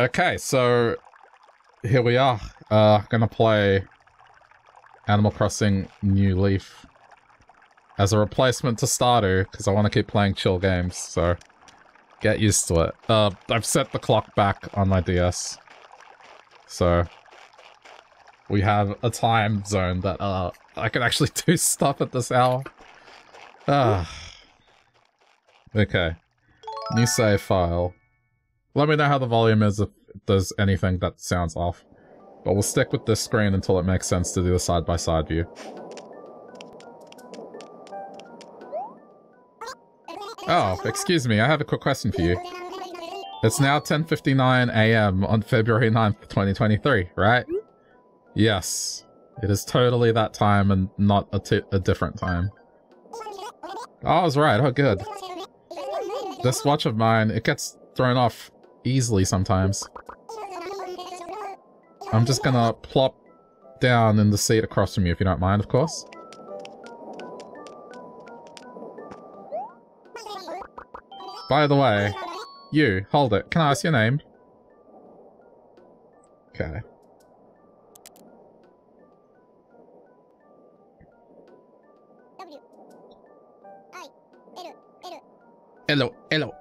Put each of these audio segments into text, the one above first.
Okay, so here we are. Uh, gonna play Animal Crossing New Leaf as a replacement to Stardew, because I want to keep playing chill games, so get used to it. Uh, I've set the clock back on my DS, so we have a time zone that uh, I can actually do stuff at this hour. Ah. Okay. New save file. Let me know how the volume is if there's anything that sounds off. But we'll stick with this screen until it makes sense to do the side-by-side -side view. Oh, excuse me, I have a quick question for you. It's now 10.59 a.m. on February 9th, 2023, right? Yes. It is totally that time and not a, a different time. Oh, I was right. Oh, good. This watch of mine, it gets thrown off easily sometimes. I'm just gonna plop down in the seat across from you, if you don't mind, of course. By the way, you, hold it. Can I ask your name? Okay. Hello, hello.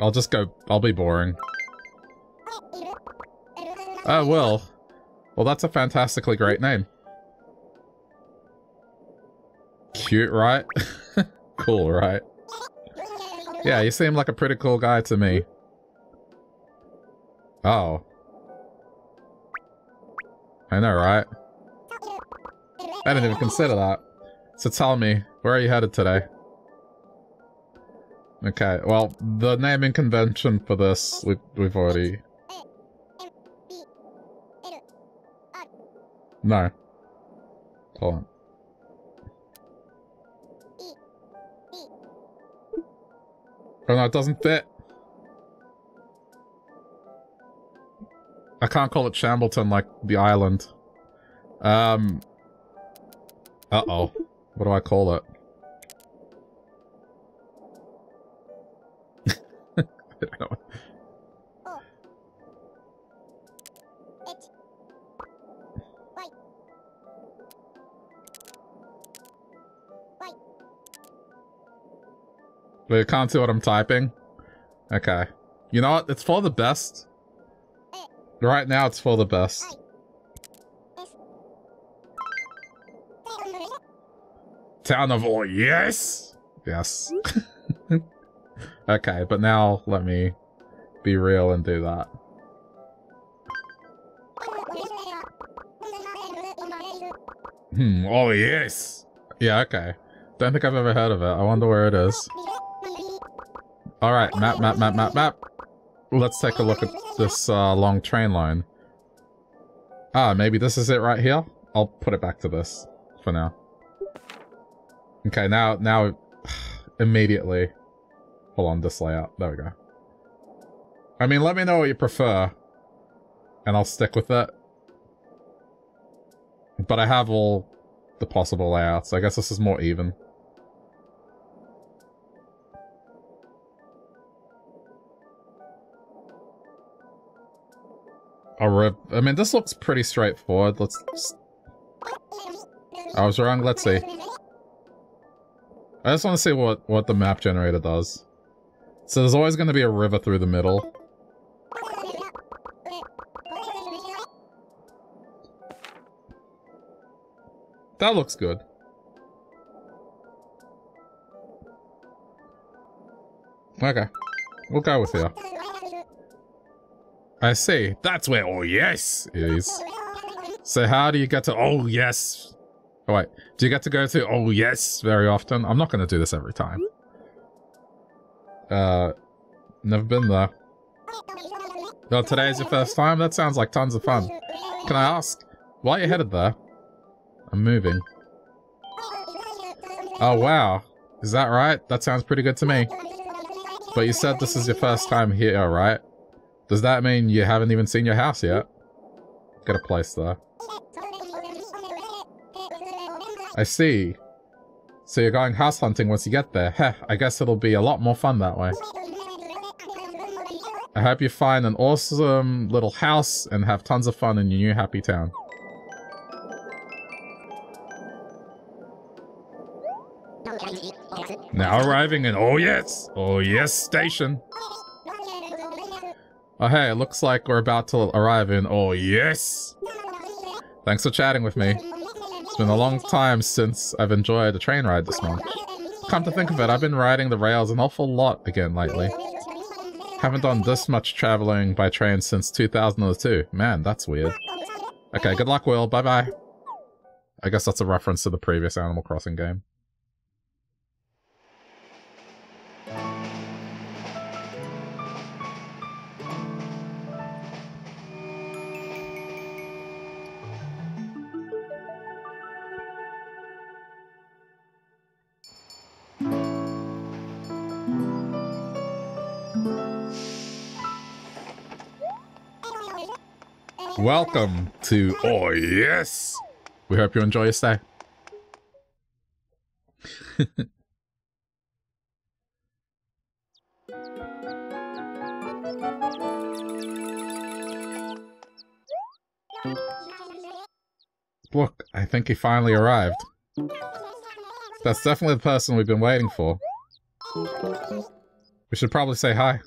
I'll just go, I'll be boring. Oh, Will. Well, that's a fantastically great name. Cute, right? cool, right? Yeah, you seem like a pretty cool guy to me. Oh. I know, right? I didn't even consider that. So tell me, where are you headed today? Okay, well, the naming convention for this, we, we've already No. Hold on. Oh no, it doesn't fit. I can't call it Shambleton like the island. Um. Uh-oh. What do I call it? Don't know. Wait, can't see what I'm typing? Okay. You know what? It's for the best. Right now, it's for the best. Town of All, yes! Yes. Okay, but now let me be real and do that. Hmm, oh yes! Yeah, okay. Don't think I've ever heard of it. I wonder where it is. Alright, map, map, map, map, map. Let's take a look at this uh, long train line. Ah, maybe this is it right here? I'll put it back to this for now. Okay, now, now, immediately. Hold on, this layout. There we go. I mean, let me know what you prefer. And I'll stick with it. But I have all the possible layouts. I guess this is more even. I mean, this looks pretty straightforward. Let's... I was wrong. Let's see. I just want to see what, what the map generator does. So there's always going to be a river through the middle. That looks good. Okay. We'll go with you. I see. That's where oh yes is. So how do you get to oh yes? Oh wait, do you get to go to oh yes very often? I'm not going to do this every time. Uh, never been there. Oh, today's your first time? That sounds like tons of fun. Can I ask, why are you headed there? I'm moving. Oh wow, is that right? That sounds pretty good to me. But you said this is your first time here, right? Does that mean you haven't even seen your house yet? Get a place there. I see. So you're going house hunting once you get there. Heh, I guess it'll be a lot more fun that way. I hope you find an awesome little house and have tons of fun in your new happy town. Now arriving in Oh Yes! Oh Yes Station. Oh hey, it looks like we're about to arrive in Oh Yes! Thanks for chatting with me. Been a long time since I've enjoyed a train ride this much. Come to think of it, I've been riding the rails an awful lot again lately. Haven't done this much traveling by train since 2002. Man, that's weird. Okay, good luck, Will. Bye-bye. I guess that's a reference to the previous Animal Crossing game. Welcome to Oh Yes! We hope you enjoy your stay. Look, I think he finally arrived. That's definitely the person we've been waiting for. We should probably say hi.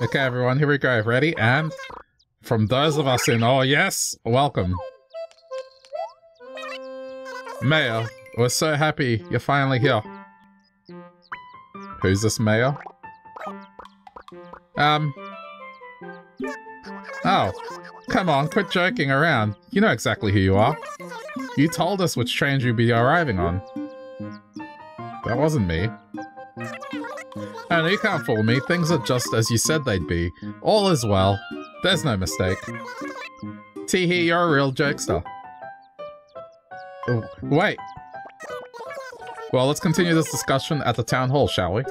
Okay, everyone, here we go. Ready? And from those of us in Oh Yes, welcome. Mayor, we're so happy you're finally here. Who's this mayor? Um... Oh, come on, quit joking around. You know exactly who you are. You told us which train you'd be arriving on. That wasn't me. And you can't fool me. Things are just as you said they'd be. All is well. There's no mistake. Teehee, you're a real jokester. Oh, wait. Well, let's continue this discussion at the town hall, shall we?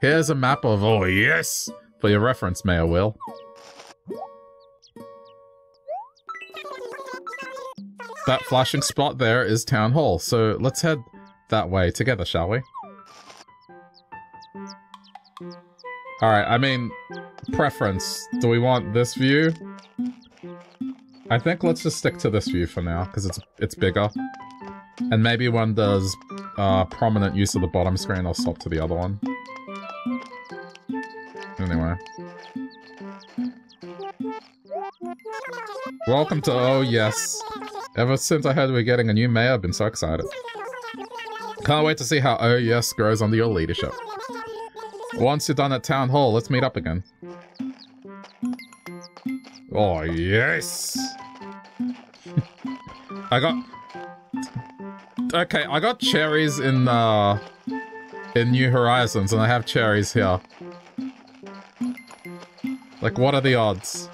Here's a map of Oh Yes! For your reference, Mayor Will. That flashing spot there is Town Hall, so let's head that way together, shall we? Alright, I mean, preference. Do we want this view? I think let's just stick to this view for now, because it's it's bigger. And maybe when there's uh, prominent use of the bottom screen, I'll swap to the other one. Anyway. Welcome to Oh Yes. Ever since I heard we are getting a new mayor, I've been so excited. Can't wait to see how Oh Yes grows under your leadership. Once you're done at Town Hall, let's meet up again. Oh, yes! I got... Okay, I got cherries in, uh... In New Horizons, and I have cherries here. Like, what are the odds?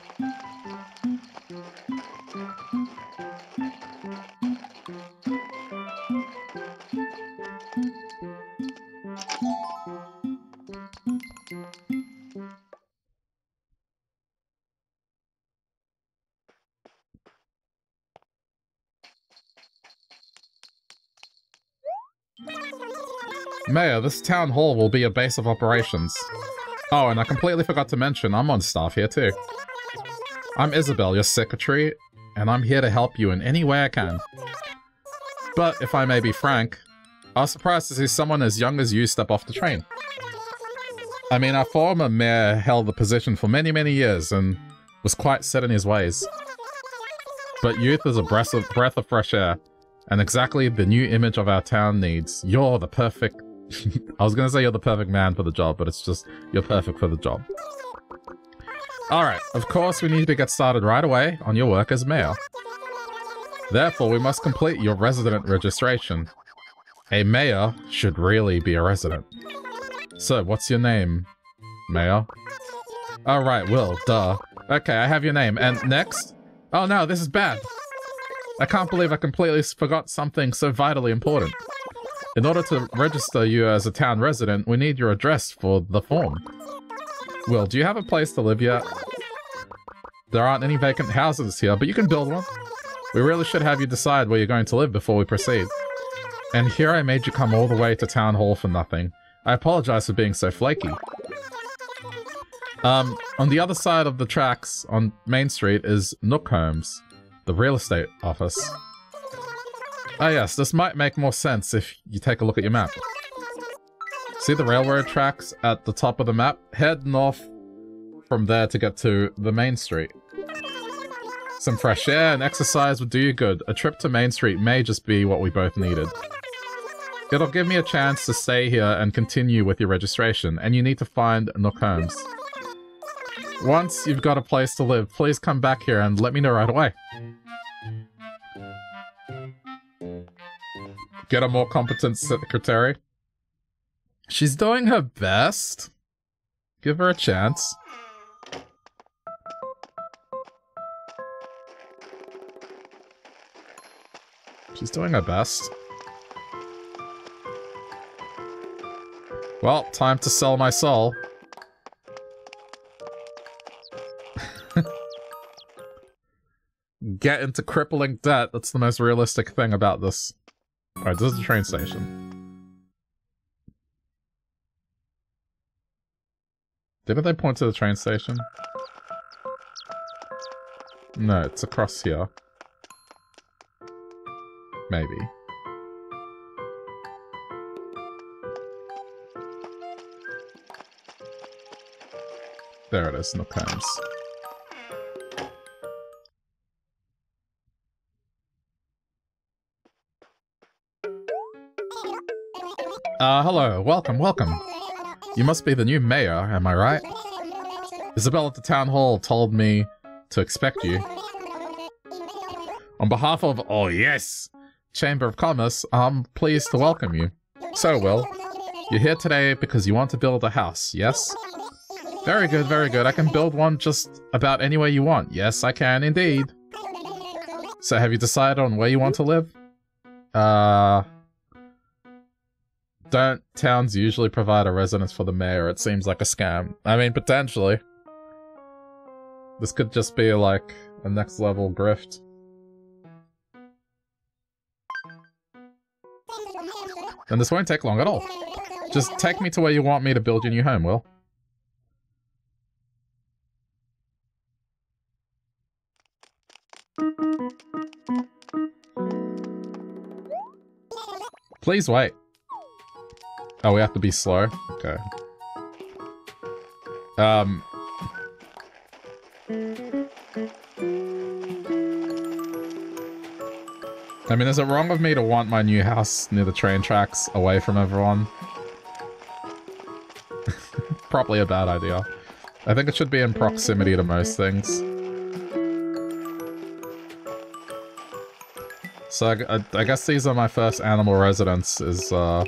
Mayor, this town hall will be a base of operations. Oh, and I completely forgot to mention, I'm on staff here too. I'm Isabelle, your secretary, and I'm here to help you in any way I can. But if I may be frank, I was surprised to see someone as young as you step off the train. I mean, our former mayor held the position for many, many years and was quite set in his ways. But youth is a breath of, breath of fresh air, and exactly the new image of our town needs. You're the perfect I was gonna say you're the perfect man for the job, but it's just you're perfect for the job. Alright, of course we need to get started right away on your work as mayor. Therefore, we must complete your resident registration. A mayor should really be a resident. So, what's your name, mayor? Oh, Alright, Will, duh. Okay, I have your name. And next? Oh no, this is bad. I can't believe I completely forgot something so vitally important. In order to register you as a town resident, we need your address for the form. Will, do you have a place to live yet? There aren't any vacant houses here, but you can build one. We really should have you decide where you're going to live before we proceed. And here I made you come all the way to Town Hall for nothing. I apologize for being so flaky. Um, on the other side of the tracks on Main Street is Nook Homes, the real estate office. Ah yes, this might make more sense if you take a look at your map. See the railroad tracks at the top of the map? Head north from there to get to the main street. Some fresh air and exercise would do you good. A trip to Main Street may just be what we both needed. It'll give me a chance to stay here and continue with your registration, and you need to find Nook Homes. Once you've got a place to live, please come back here and let me know right away. Get a more competent secretary. She's doing her best. Give her a chance. She's doing her best. Well, time to sell my soul. Get into crippling debt. That's the most realistic thing about this. Alright, this is the train station. Didn't they point to the train station? No, it's across here. Maybe. There it is, Nook Homes. Uh, hello. Welcome, welcome. You must be the new mayor, am I right? Isabelle at the town hall told me to expect you. On behalf of, oh yes, Chamber of Commerce, I'm pleased to welcome you. So, Will, you're here today because you want to build a house, yes? Very good, very good. I can build one just about anywhere you want. Yes, I can indeed. So have you decided on where you want to live? Uh... Don't towns usually provide a residence for the mayor? It seems like a scam. I mean, potentially. This could just be like a next level grift. And this won't take long at all. Just take me to where you want me to build your new home, Will. Please wait. Oh, we have to be slow? Okay. Um... I mean, is it wrong of me to want my new house near the train tracks, away from everyone? Probably a bad idea. I think it should be in proximity to most things. So I, I, I guess these are my first animal residences, uh...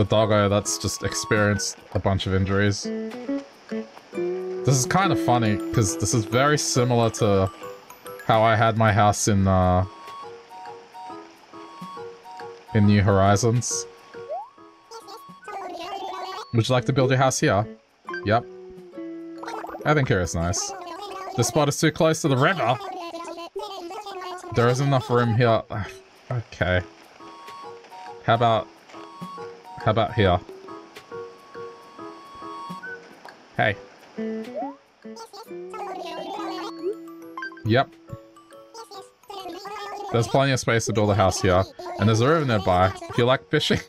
The doggo that's just experienced a bunch of injuries. This is kind of funny, because this is very similar to how I had my house in, uh... In New Horizons. Would you like to build your house here? Yep. I think here is nice. The spot is too close to the river. There isn't enough room here. Okay. How about... How about here? Hey. Yep. There's plenty of space to build a house here. And there's a river nearby. If you like fishing...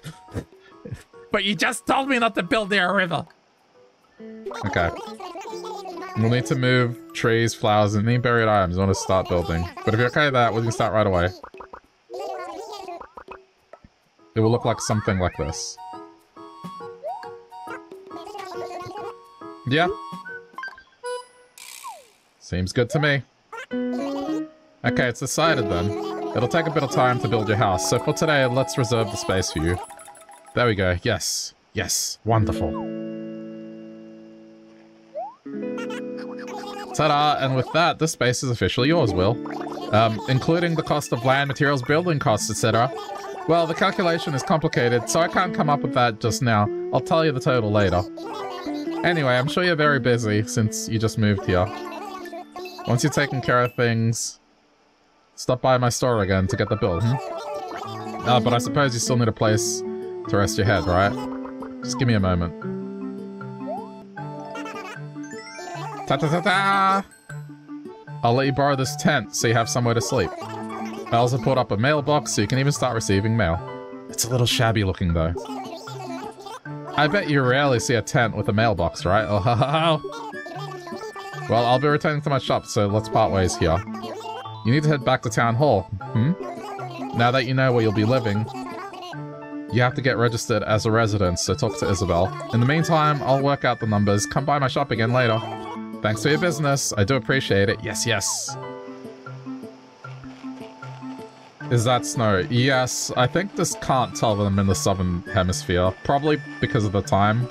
but you just told me not to build near a river! Okay. We'll need to move trees, flowers, and any buried items. I want to start building. But if you're okay with that, we can start right away. It will look like something like this. Yeah. Seems good to me. Okay, it's decided then. It'll take a bit of time to build your house, so for today, let's reserve the space for you. There we go. Yes. Yes. Wonderful. Ta-da! And with that, the space is officially yours, Will. Um, including the cost of land, materials, building costs, etc. Well, the calculation is complicated, so I can't come up with that just now. I'll tell you the total later. Anyway, I'm sure you're very busy since you just moved here. Once you've taken care of things, stop by my store again to get the bill, hmm? Uh, but I suppose you still need a place to rest your head, right? Just give me a moment. Ta ta ta ta! I'll let you borrow this tent so you have somewhere to sleep. I also put up a mailbox so you can even start receiving mail. It's a little shabby looking though. I bet you rarely see a tent with a mailbox, right? Well, I'll be returning to my shop, so let's part ways here. You need to head back to Town Hall, hmm? Now that you know where you'll be living, you have to get registered as a resident, so talk to Isabelle. In the meantime, I'll work out the numbers. Come by my shop again later. Thanks for your business. I do appreciate it. Yes, yes. Is that snow? Yes, I think this can't tell them in the southern hemisphere. Probably because of the time.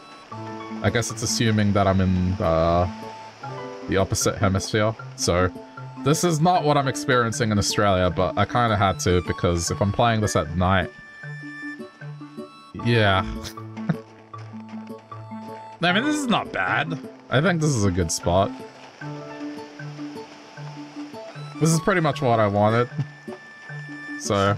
I guess it's assuming that I'm in uh, the opposite hemisphere. So, this is not what I'm experiencing in Australia, but I kind of had to because if I'm playing this at night... Yeah. I mean, this is not bad. I think this is a good spot. This is pretty much what I wanted. So...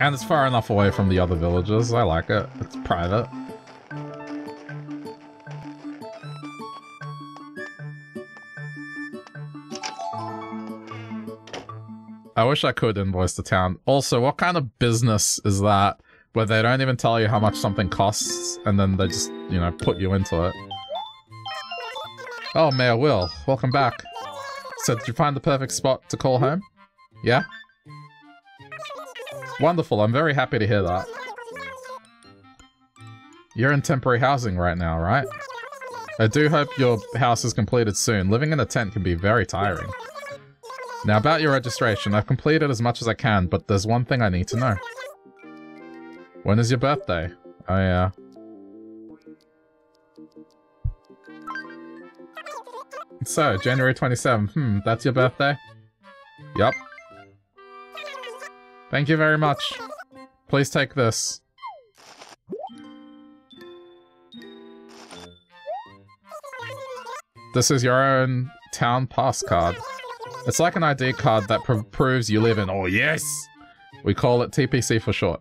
And it's far enough away from the other villages. I like it. It's private. I wish I could invoice the town. Also, what kind of business is that where they don't even tell you how much something costs and then they just, you know, put you into it? Oh, Mayor Will, welcome back. So did you find the perfect spot to call home? Yeah? Wonderful, I'm very happy to hear that. You're in temporary housing right now, right? I do hope your house is completed soon. Living in a tent can be very tiring. Now about your registration, I've completed as much as I can, but there's one thing I need to know. When is your birthday? Oh yeah. So, January 27th. Hmm, that's your birthday? Yup. Thank you very much. Please take this. This is your own town pass card. It's like an ID card that pr proves you live in, oh yes! We call it TPC for short.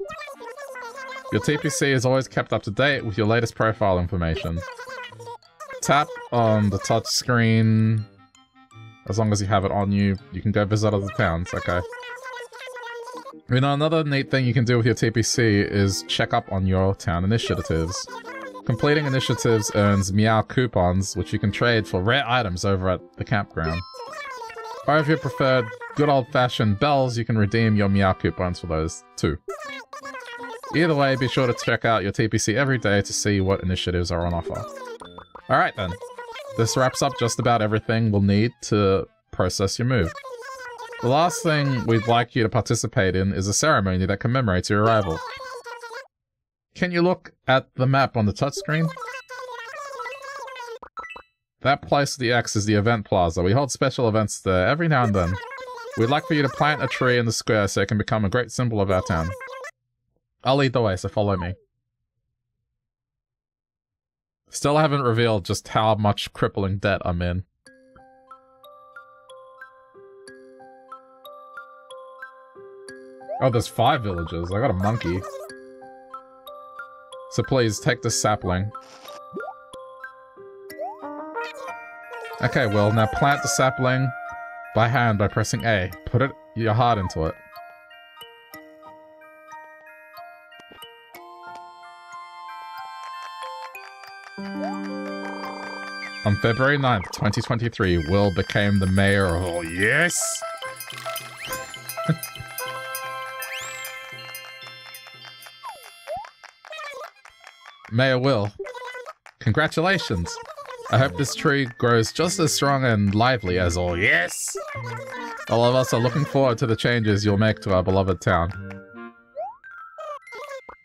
Your TPC is always kept up to date with your latest profile information. Tap on the touch screen. As long as you have it on you, you can go visit other towns. Okay. You know, another neat thing you can do with your TPC is check up on your town initiatives. Completing initiatives earns Meow coupons, which you can trade for rare items over at the campground. Or if you prefer good old-fashioned bells, you can redeem your Meow coupons for those too. Either way, be sure to check out your TPC every day to see what initiatives are on offer. Alright then. This wraps up just about everything we'll need to process your move. The last thing we'd like you to participate in is a ceremony that commemorates your arrival. Can you look at the map on the touchscreen? That place the X is the event plaza. We hold special events there every now and then. We'd like for you to plant a tree in the square so it can become a great symbol of our town. I'll lead the way, so follow me. Still haven't revealed just how much crippling debt I'm in. Oh, there's five villages. I got a monkey. So please, take this sapling. Okay, well, now plant the sapling by hand by pressing A. Put it your heart into it. On February 9th, 2023, Will became the mayor of... Oh, yes! Mayor Will, congratulations! I hope this tree grows just as strong and lively as all. Yes! All of us are looking forward to the changes you'll make to our beloved town.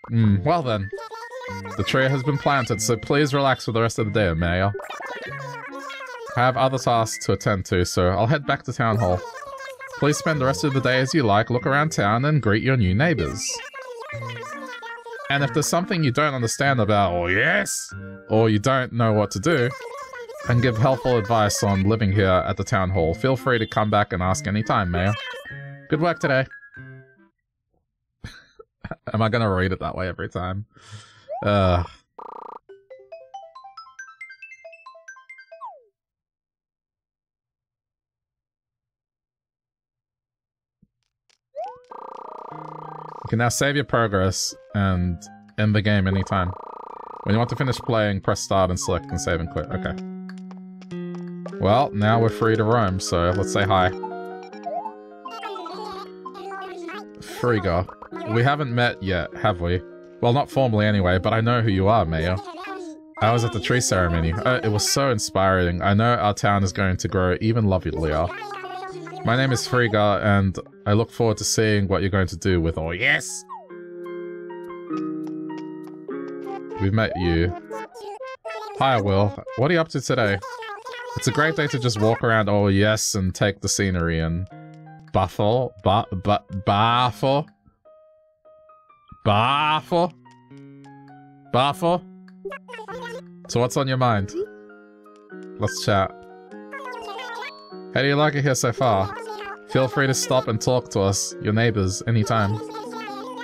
Hmm, well then. The tree has been planted, so please relax for the rest of the day, Mayor. I have other tasks to attend to, so I'll head back to Town Hall. Please spend the rest of the day as you like, look around town, and greet your new neighbors. And if there's something you don't understand about, or yes, or you don't know what to do, and give helpful advice on living here at the town hall, feel free to come back and ask anytime, Mayor. Good work today. Am I gonna read it that way every time? Uh. You can now save your progress and end the game anytime. When you want to finish playing, press start and select and save and quit. Okay. Well, now we're free to roam, so let's say hi. Friga. We haven't met yet, have we? Well, not formally anyway, but I know who you are, Mayor. I was at the tree ceremony. Uh, it was so inspiring. I know our town is going to grow even lovelier. My name is Friga, and I look forward to seeing what you're going to do with all- Yes! We've met you. Hi, Will. What are you up to today? It's a great day to just walk around, oh yes, and take the scenery and... Buffle? Ba- ba- baffle? Baffle? Baffle? So what's on your mind? Let's chat. How do you like it here so far? Feel free to stop and talk to us, your neighbors, anytime.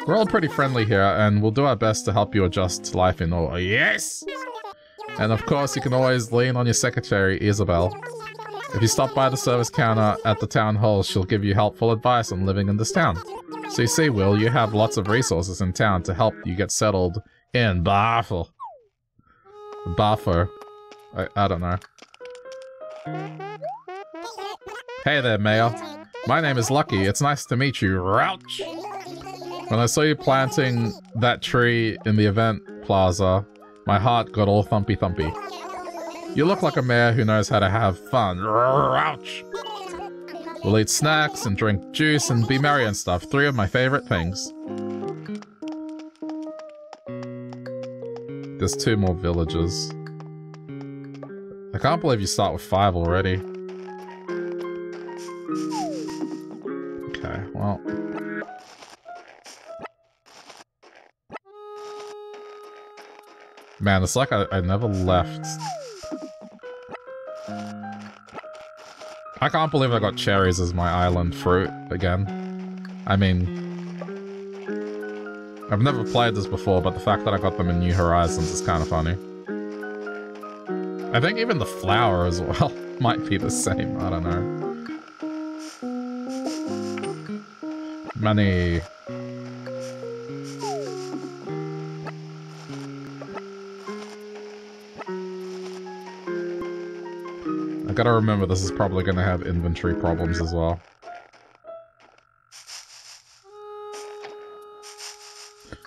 We're all pretty friendly here, and we'll do our best to help you adjust to life in all. Yes! And of course, you can always lean on your secretary, Isabelle. If you stop by the service counter at the town hall, she'll give you helpful advice on living in this town. So you see, Will, you have lots of resources in town to help you get settled in Baffle. Baffer. I, I don't know. Hey there, Mayor. My name is Lucky. It's nice to meet you, Rouch. When I saw you planting that tree in the event plaza, my heart got all thumpy thumpy. You look like a mayor who knows how to have fun. Rouch. We'll eat snacks and drink juice and be merry and stuff. Three of my favorite things. There's two more villages. I can't believe you start with five already. Man, it's like I, I never left. I can't believe I got cherries as my island fruit again. I mean... I've never played this before, but the fact that I got them in New Horizons is kind of funny. I think even the flower as well might be the same, I don't know. Money. I gotta remember this is probably gonna have inventory problems as well.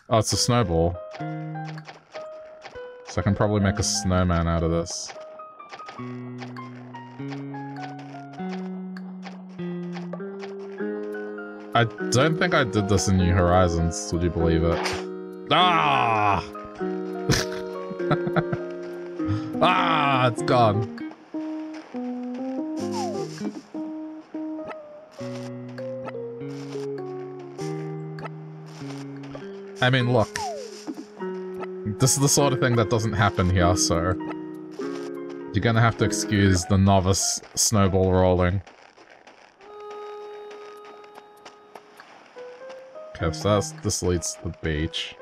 Oh, it's a snowball. So I can probably make a snowman out of this. I don't think I did this in New Horizons, would you believe it? Ah! ah, it's gone. I mean, look. This is the sort of thing that doesn't happen here, so... You're gonna have to excuse the novice snowball rolling. Okay, so that's, this leads to the beach.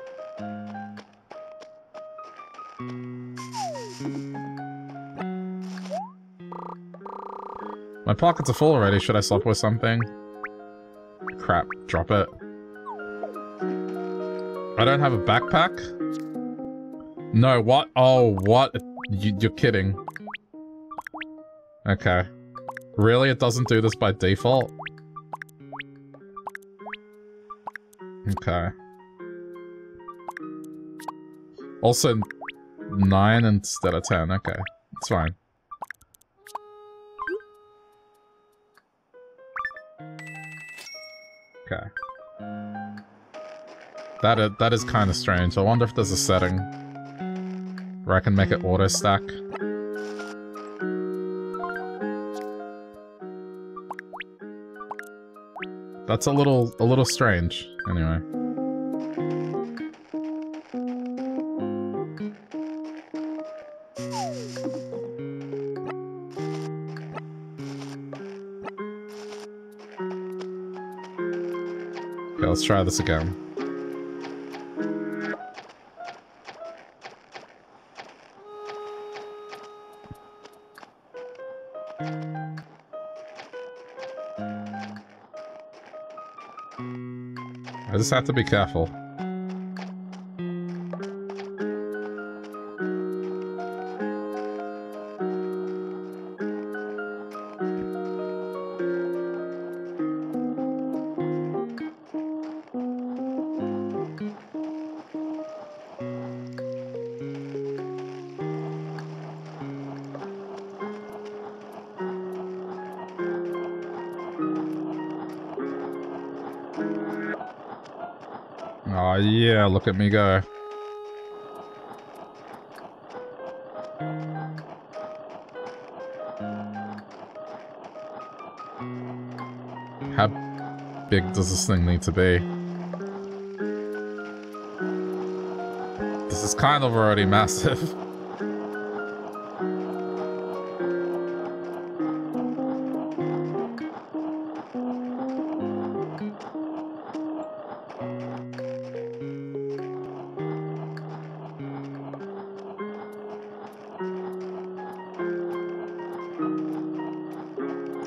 My pockets are full already, should I swap with something? Crap, drop it. I don't have a backpack? No, what? Oh, what? You, you're kidding. Okay. Really? It doesn't do this by default? Okay. Also, 9 instead of 10. Okay. It's fine. That is, that is kind of strange. I wonder if there's a setting where I can make it auto stack. That's a little a little strange. Anyway. Okay, let's try this again. Just have to be careful. Look at me go. How big does this thing need to be? This is kind of already massive.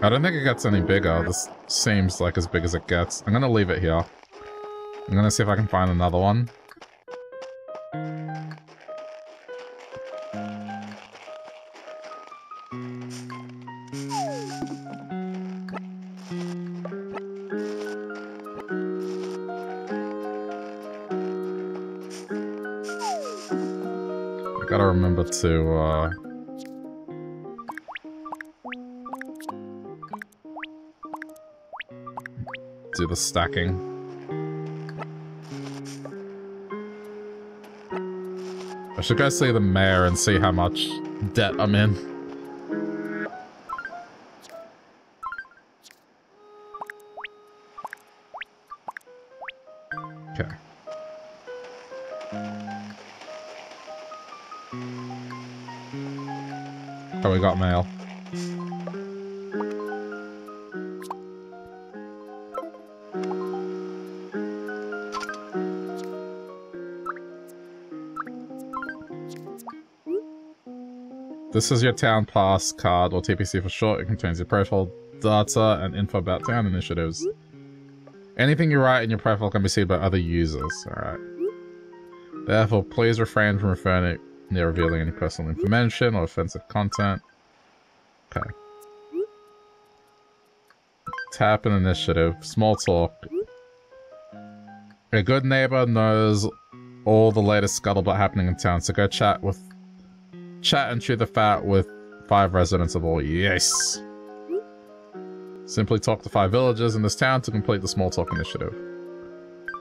I don't think it gets any bigger. This seems like as big as it gets. I'm gonna leave it here. I'm gonna see if I can find another one. I gotta remember to, uh... do the stacking. I should go see the mayor and see how much debt I'm in. Oh, we got mail. This is your town pass card, or TPC for short. It contains your profile data and info about town initiatives. Anything you write in your profile can be seen by other users. Alright. Therefore, please refrain from referring near revealing any personal information or offensive content. Okay. Tap an initiative. Small talk. A good neighbor knows all the latest scuttlebutt happening in town, so go chat with Chat and chew the fat with five residents of all. Yes! Simply talk to five villagers in this town to complete the small talk initiative.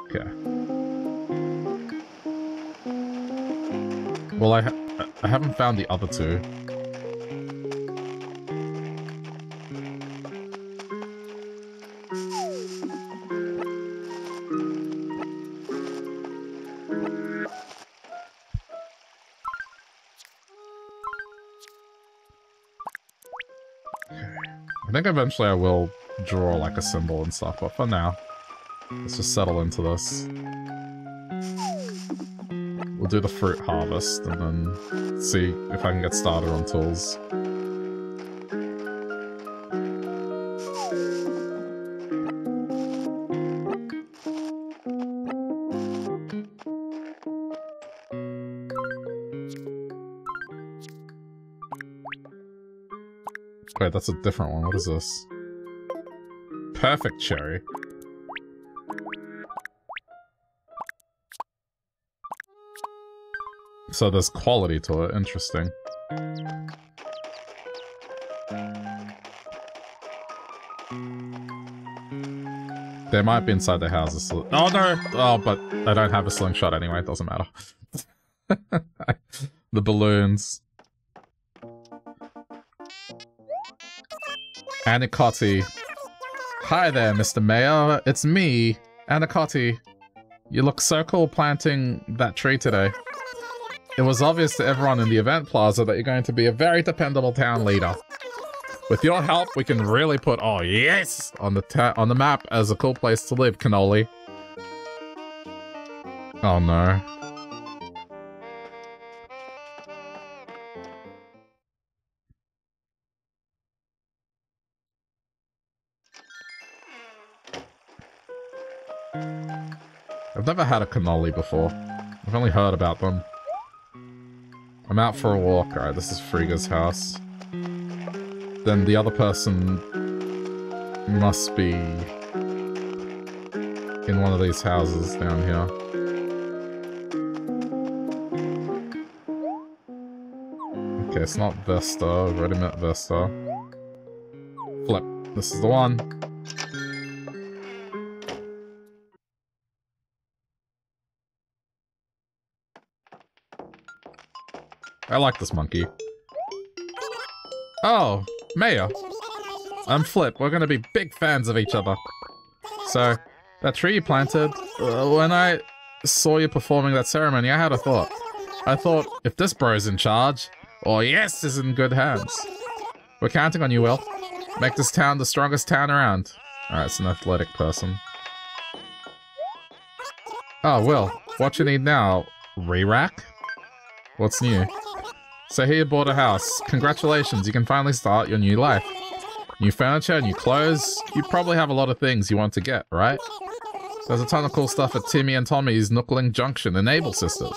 Okay. Well, I, ha I haven't found the other two. Think eventually I will draw like a symbol and stuff, but for now, let's just settle into this. We'll do the fruit harvest and then see if I can get started on tools. That's a different one. What is this? Perfect cherry. So there's quality to it. Interesting. They might be inside the houses. Oh no! Oh, but I don't have a slingshot anyway. It doesn't matter. the balloons. Anicotti. Hi there, Mr. Mayor. It's me, Anicotti. You look so cool planting that tree today. It was obvious to everyone in the event plaza that you're going to be a very dependable town leader. With your help, we can really put oh yes on the on the map as a cool place to live, Cannoli. Oh no. Never had a cannoli before. I've only heard about them. I'm out for a walk. Alright, this is Friga's house. Then the other person must be in one of these houses down here. Okay, it's not Vesta. I've met Vesta. Flip. This is the one. I like this monkey. Oh, Maya. I'm Flip. We're gonna be big fans of each other. So, that tree you planted, uh, when I saw you performing that ceremony, I had a thought. I thought, if this bro's in charge, oh yes is in good hands. We're counting on you, Will. Make this town the strongest town around. Alright, it's an athletic person. Oh, Will, what you need now? Re-rack? What's new? So here you bought a house. Congratulations, you can finally start your new life. New furniture, new clothes. You probably have a lot of things you want to get, right? There's a ton of cool stuff at Timmy and Tommy's Nookling Junction and Able Sisters.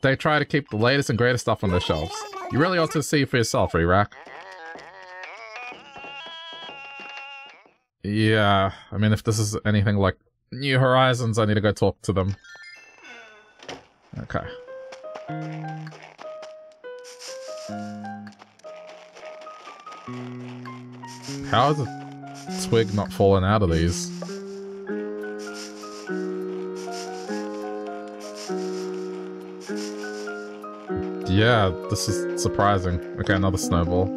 They try to keep the latest and greatest stuff on their shelves. You really ought to see for yourself, Re-Rack. Yeah, I mean, if this is anything like New Horizons, I need to go talk to them. Okay. How is a twig not falling out of these? Yeah, this is surprising. Okay, another snowball.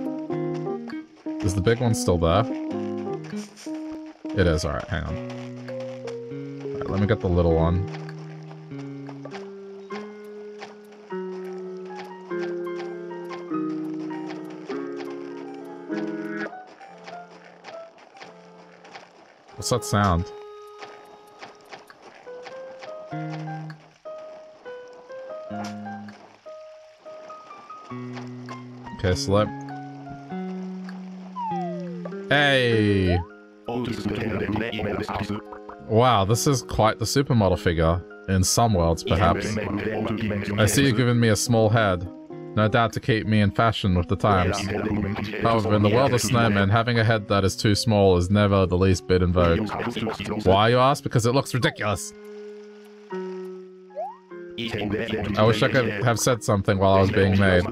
Is the big one still there? It is, alright, hang on. Alright, let me get the little one. What's that sound? Okay, slip. Hey! Wow, this is quite the supermodel figure. In some worlds, perhaps. I see you've given me a small head. No doubt to keep me in fashion with the times. However, in the world of snowmen, having a head that is too small is never the least bit in vogue. Why, you ask? Because it looks ridiculous. I wish I could have said something while I was being made.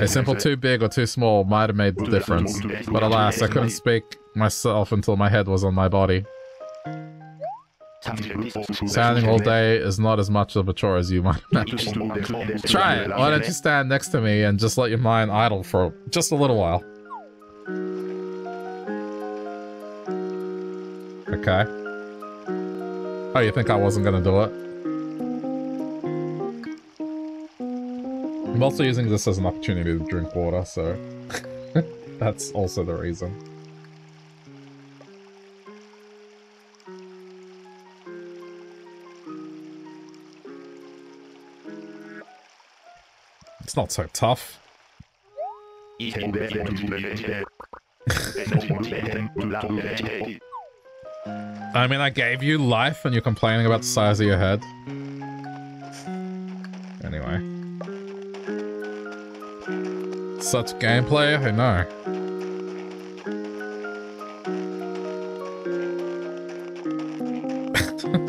A simple too big or too small might have made the difference. But alas, I couldn't speak myself until my head was on my body. Standing all day is not as much of a chore as you might imagine. Try it. Why don't you stand next to me and just let your mind idle for just a little while? Okay. Oh, you think I wasn't gonna do it? I'm also using this as an opportunity to drink water, so that's also the reason. It's not so tough. I mean, I gave you life and you're complaining about the size of your head. Anyway. Such gameplay? I know.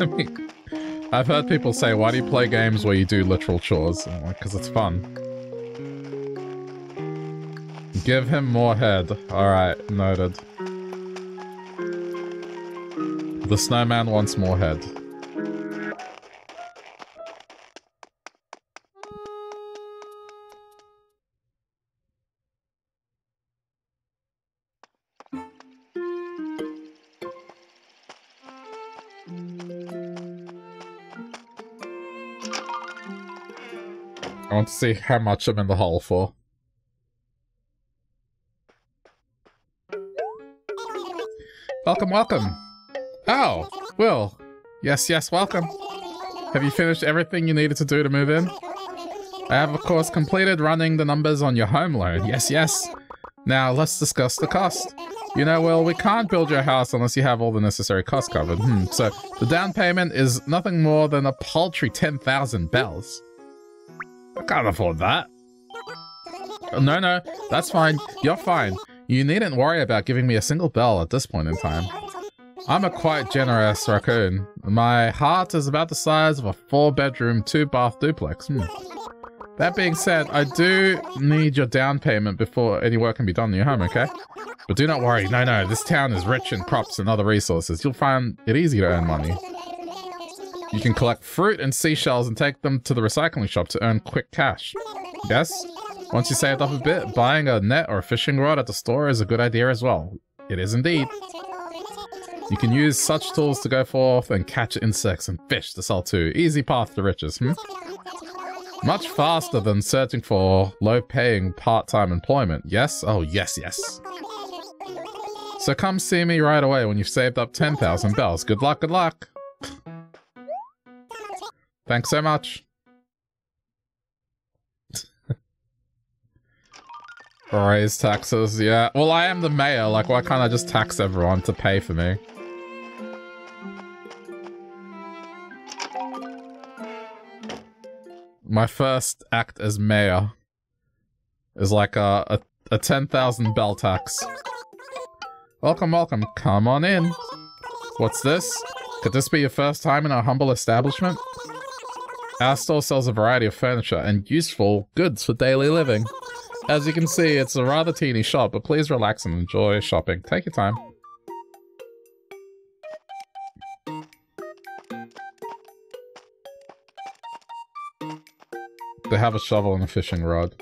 I mean, I've heard people say, why do you play games where you do literal chores? Because it's fun. Give him more head. Alright, noted. The snowman wants more head. I want to see how much I'm in the hole for. Welcome, welcome. Oh, Will. Yes, yes, welcome. Have you finished everything you needed to do to move in? I have, of course, completed running the numbers on your home loan. Yes, yes. Now, let's discuss the cost. You know, well, we can't build your house unless you have all the necessary costs covered. Hmm, so the down payment is nothing more than a paltry 10,000 bells. I can't afford that. No, no, that's fine. You're fine. You needn't worry about giving me a single bell at this point in time. I'm a quite generous raccoon. My heart is about the size of a four-bedroom, two-bath duplex. Hmm. That being said, I do need your down payment before any work can be done in your home, okay? But do not worry, no, no, this town is rich in crops and other resources. You'll find it easy to earn money. You can collect fruit and seashells and take them to the recycling shop to earn quick cash. Yes? Once you saved up a bit, buying a net or a fishing rod at the store is a good idea as well. It is indeed. You can use such tools to go forth and catch insects and fish to sell too. Easy path to riches, hmm? Much faster than searching for low-paying part-time employment. Yes? Oh, yes, yes. So come see me right away when you've saved up 10,000 bells. Good luck, good luck. Thanks so much. Raise taxes, yeah. Well, I am the mayor, like why can't I just tax everyone to pay for me? My first act as mayor is like a, a, a 10,000 bell tax. Welcome, welcome. Come on in. What's this? Could this be your first time in our humble establishment? Our store sells a variety of furniture and useful goods for daily living. As you can see, it's a rather teeny shop, but please relax and enjoy shopping. Take your time. They have a shovel and a fishing rod.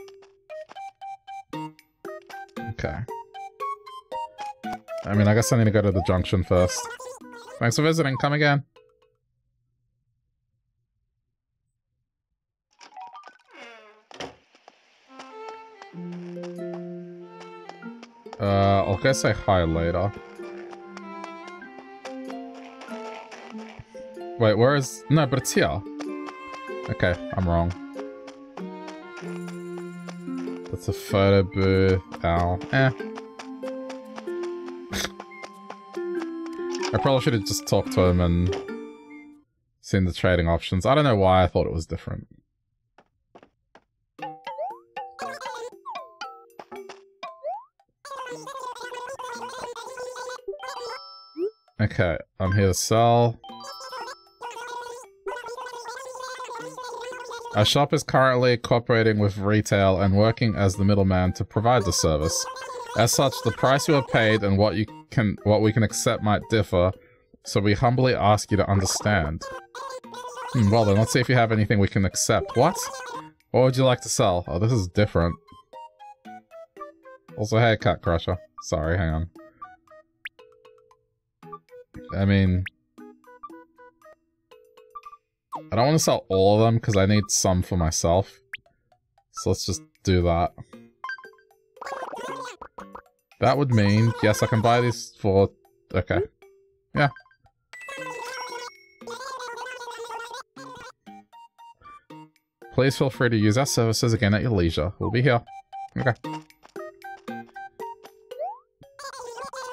Okay. I mean, I guess I need to go to the junction first. Thanks for visiting. Come again. Uh, I'll go say hi later. Wait, where is... No, but it's here. Okay, I'm wrong. That's a photo booth. Ow. Eh. I probably should have just talked to him and seen the trading options. I don't know why I thought it was different. Okay, I'm here to sell. Our shop is currently cooperating with retail and working as the middleman to provide the service. As such, the price you are paid and what you can what we can accept might differ, so we humbly ask you to understand. Hmm, well then, let's see if you have anything we can accept. What? What would you like to sell? Oh, this is different. Also, Cat Crusher. Sorry, hang on. I mean... I don't want to sell all of them because I need some for myself. So let's just do that. That would mean, yes, I can buy these for... Okay. Yeah. Please feel free to use our services again at your leisure. We'll be here. Okay.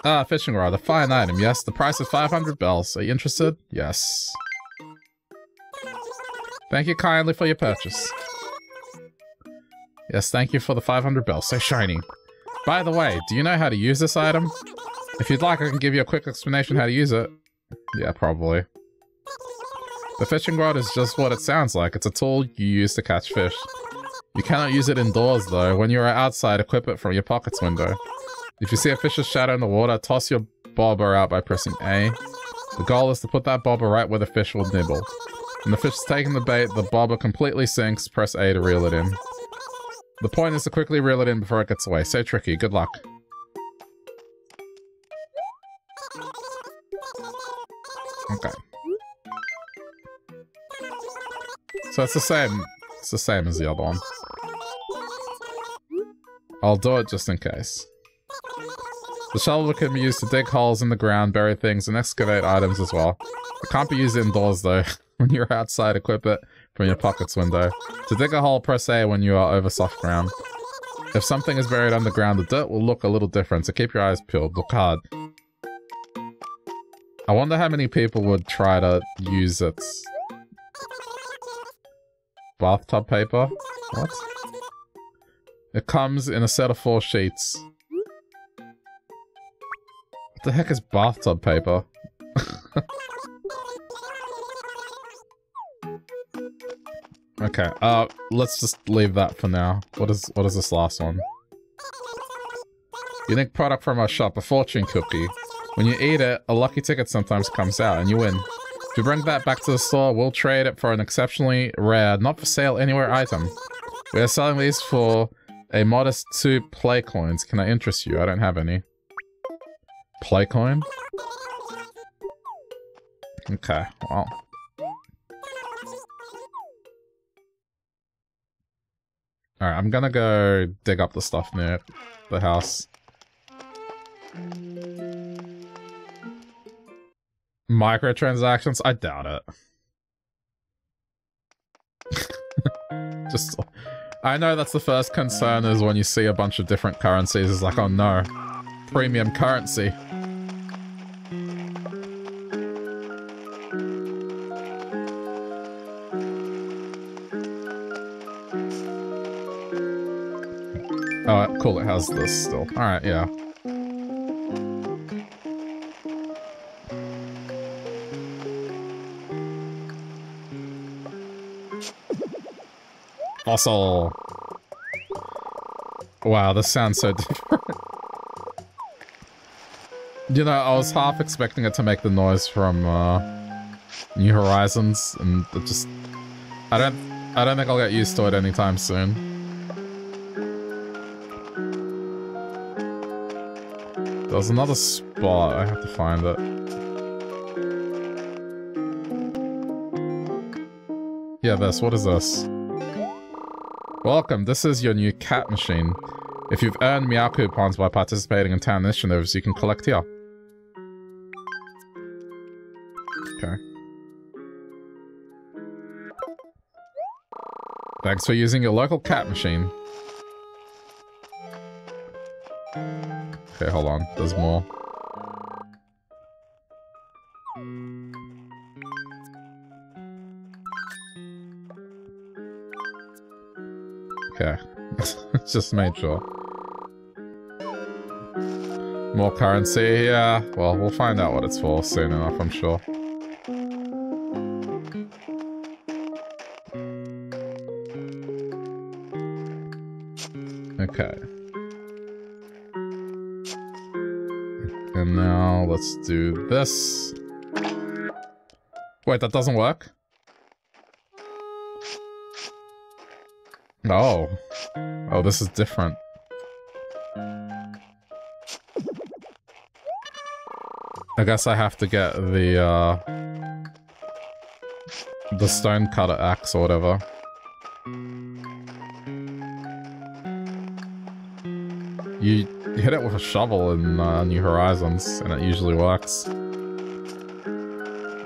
Ah, fishing rod, a fine item, yes. The price is 500 bells. Are you interested? Yes. Thank you kindly for your purchase. Yes, thank you for the 500 bells. So shiny. By the way, do you know how to use this item? If you'd like, I can give you a quick explanation how to use it. Yeah, probably. The fishing rod is just what it sounds like. It's a tool you use to catch fish. You cannot use it indoors, though. When you are outside, equip it from your pockets window. If you see a fish's shadow in the water, toss your bobber out by pressing A. The goal is to put that bobber right where the fish will nibble. When the fish is taking the bait, the bobber completely sinks. Press A to reel it in. The point is to quickly reel it in before it gets away. So tricky. Good luck. Okay. So it's the same. It's the same as the other one. I'll do it just in case. The shovel can be used to dig holes in the ground, bury things, and excavate items as well. It can't be used indoors though. when you're outside, equip it from your pockets window. To dig a hole, press A when you are over soft ground. If something is buried underground, the dirt will look a little different, so keep your eyes peeled. Look hard. I wonder how many people would try to use it. Bathtub paper? What? It comes in a set of four sheets. The heck is bathtub paper? okay, uh, let's just leave that for now. What is what is this last one? Unique product from our shop, a fortune cookie. When you eat it, a lucky ticket sometimes comes out and you win. If you bring that back to the store, we'll trade it for an exceptionally rare, not for sale anywhere item. We are selling these for a modest two play coins. Can I interest you? I don't have any. Play coin? Okay, well. Alright, I'm gonna go dig up the stuff near the house. Microtransactions? I doubt it. Just... I know that's the first concern is when you see a bunch of different currencies, it's like, oh no. Premium currency. Has this still. Alright, yeah. Also... Wow, this sounds so different. you know, I was half expecting it to make the noise from, uh, New Horizons, and it just... I don't... I don't think I'll get used to it anytime soon. There's another spot, I have to find it. Yeah, this, what is this? Welcome, this is your new cat machine. If you've earned Meow coupons by participating in town initiatives, you can collect here. Okay. Thanks for using your local cat machine. Hold on. There's more. Okay. Just made sure. More currency, yeah. Well, we'll find out what it's for soon enough, I'm sure. Let's do this. Wait, that doesn't work? Oh. Oh, this is different. I guess I have to get the, uh... The stone cutter axe or whatever. Hit it with a shovel in uh, New Horizons, and it usually works.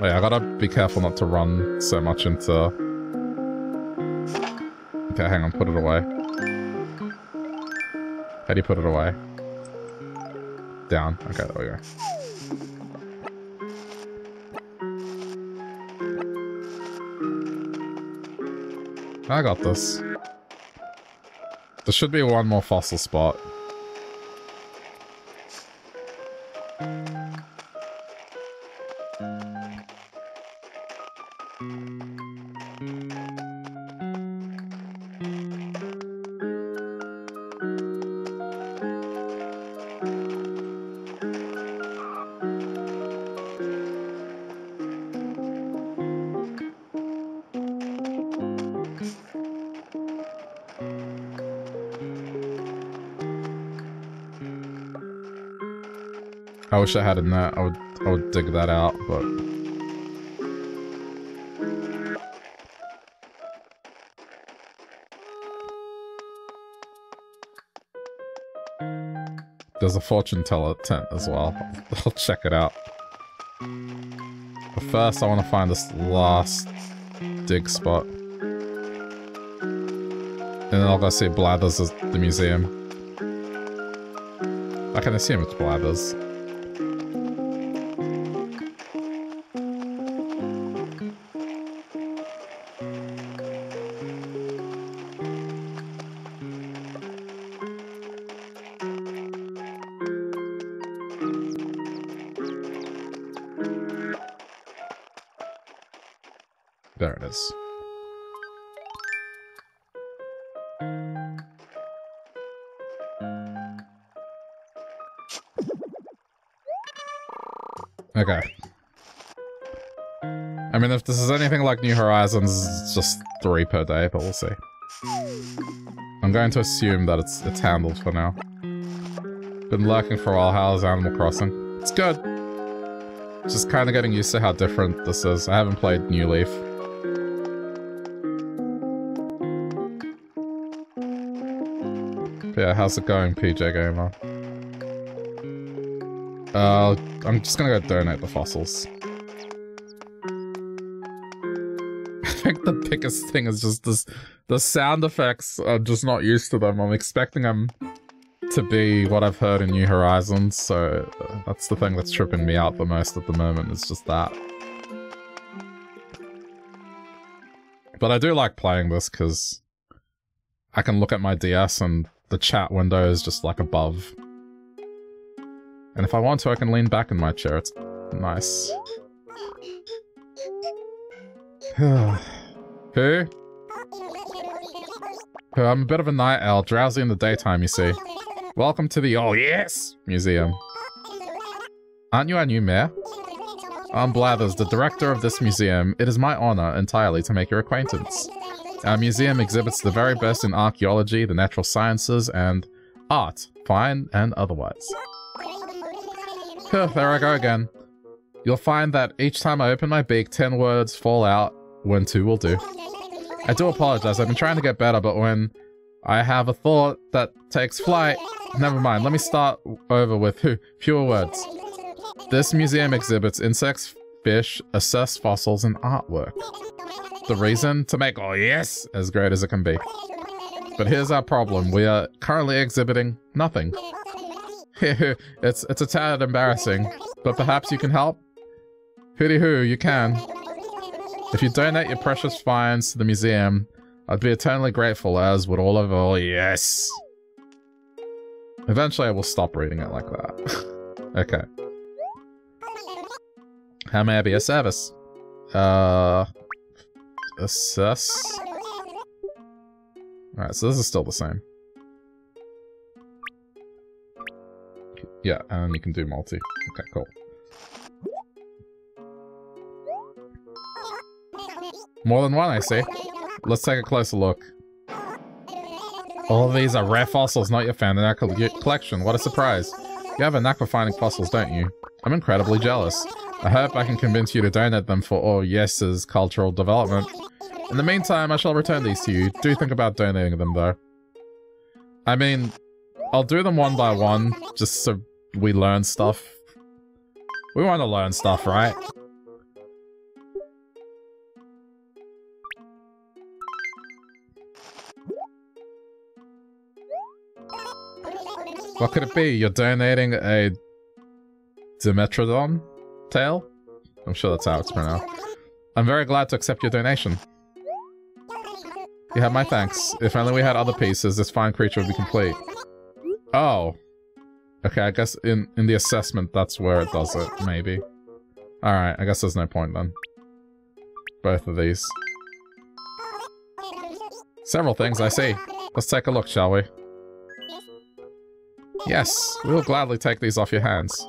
Wait, I gotta be careful not to run so much into Okay, hang on, put it away. How do you put it away? Down. Okay, there we go. I got this. There should be one more fossil spot. Wish I had a net. I would I would dig that out, but There's a fortune teller tent as well. I'll check it out. But first I want to find this last dig spot. And then I'll go see Blathers at the museum. I can assume it's Blathers. Horizons, just three per day, but we'll see. I'm going to assume that it's it's handled for now. Been lurking for a while. How's Animal Crossing? It's good. Just kind of getting used to how different this is. I haven't played New Leaf. But yeah, how's it going, PJ Gamer? Uh, I'm just gonna go donate the fossils. Biggest thing is just this, the sound effects are just not used to them. I'm expecting them to be what I've heard in New Horizons, so uh, that's the thing that's tripping me out the most at the moment, is just that. But I do like playing this because I can look at my DS and the chat window is just like above. And if I want to, I can lean back in my chair. It's nice. I'm a bit of a night owl, drowsy in the daytime, you see. Welcome to the Oh Yes Museum. Aren't you our new mayor? I'm Blathers, the director of this museum. It is my honor entirely to make your acquaintance. Our museum exhibits the very best in archaeology, the natural sciences, and art, fine and otherwise there I go again. You'll find that each time I open my beak, 10 words fall out when two will do. I do apologize, I've been trying to get better, but when I have a thought that takes flight... Never mind, let me start over with fewer words. This museum exhibits insects, fish, assessed fossils, and artwork. The reason? To make oh yes as great as it can be. But here's our problem, we are currently exhibiting nothing. it's it's a tad embarrassing, but perhaps you can help? Hooty hoo, you can. If you donate your precious finds to the museum, I'd be eternally grateful, as would all of all. Yes! Eventually I will stop reading it like that. okay. How may I be a service? Uh... Assess? Alright, so this is still the same. Yeah, and you can do multi. Okay, cool. More than one, I see. Let's take a closer look. All these are rare fossils not yet found in our collection. What a surprise. You have a knack for finding fossils, don't you? I'm incredibly jealous. I hope I can convince you to donate them for all Yes's cultural development. In the meantime, I shall return these to you. Do think about donating them, though. I mean, I'll do them one by one, just so we learn stuff. We want to learn stuff, right? What could it be? You're donating a Dimetrodon tail? I'm sure that's how it's pronounced. I'm very glad to accept your donation. You have my thanks. If only we had other pieces, this fine creature would be complete. Oh. Okay, I guess in, in the assessment, that's where it does it, maybe. Alright, I guess there's no point then. Both of these. Several things, I see. Let's take a look, shall we? Yes, we will gladly take these off your hands.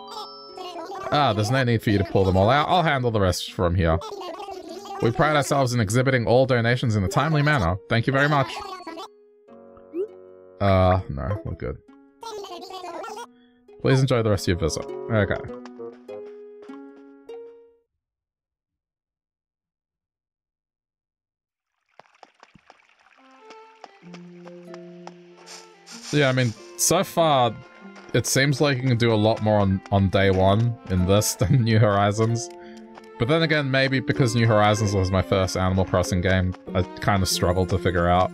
Ah, there's no need for you to pull them all out. I'll handle the rest from here. We pride ourselves in exhibiting all donations in a timely manner. Thank you very much. Uh, no, we're good. Please enjoy the rest of your visit. Okay. yeah, I mean, so far, it seems like you can do a lot more on, on day one in this than New Horizons. But then again, maybe because New Horizons was my first Animal Crossing game, I kind of struggled to figure out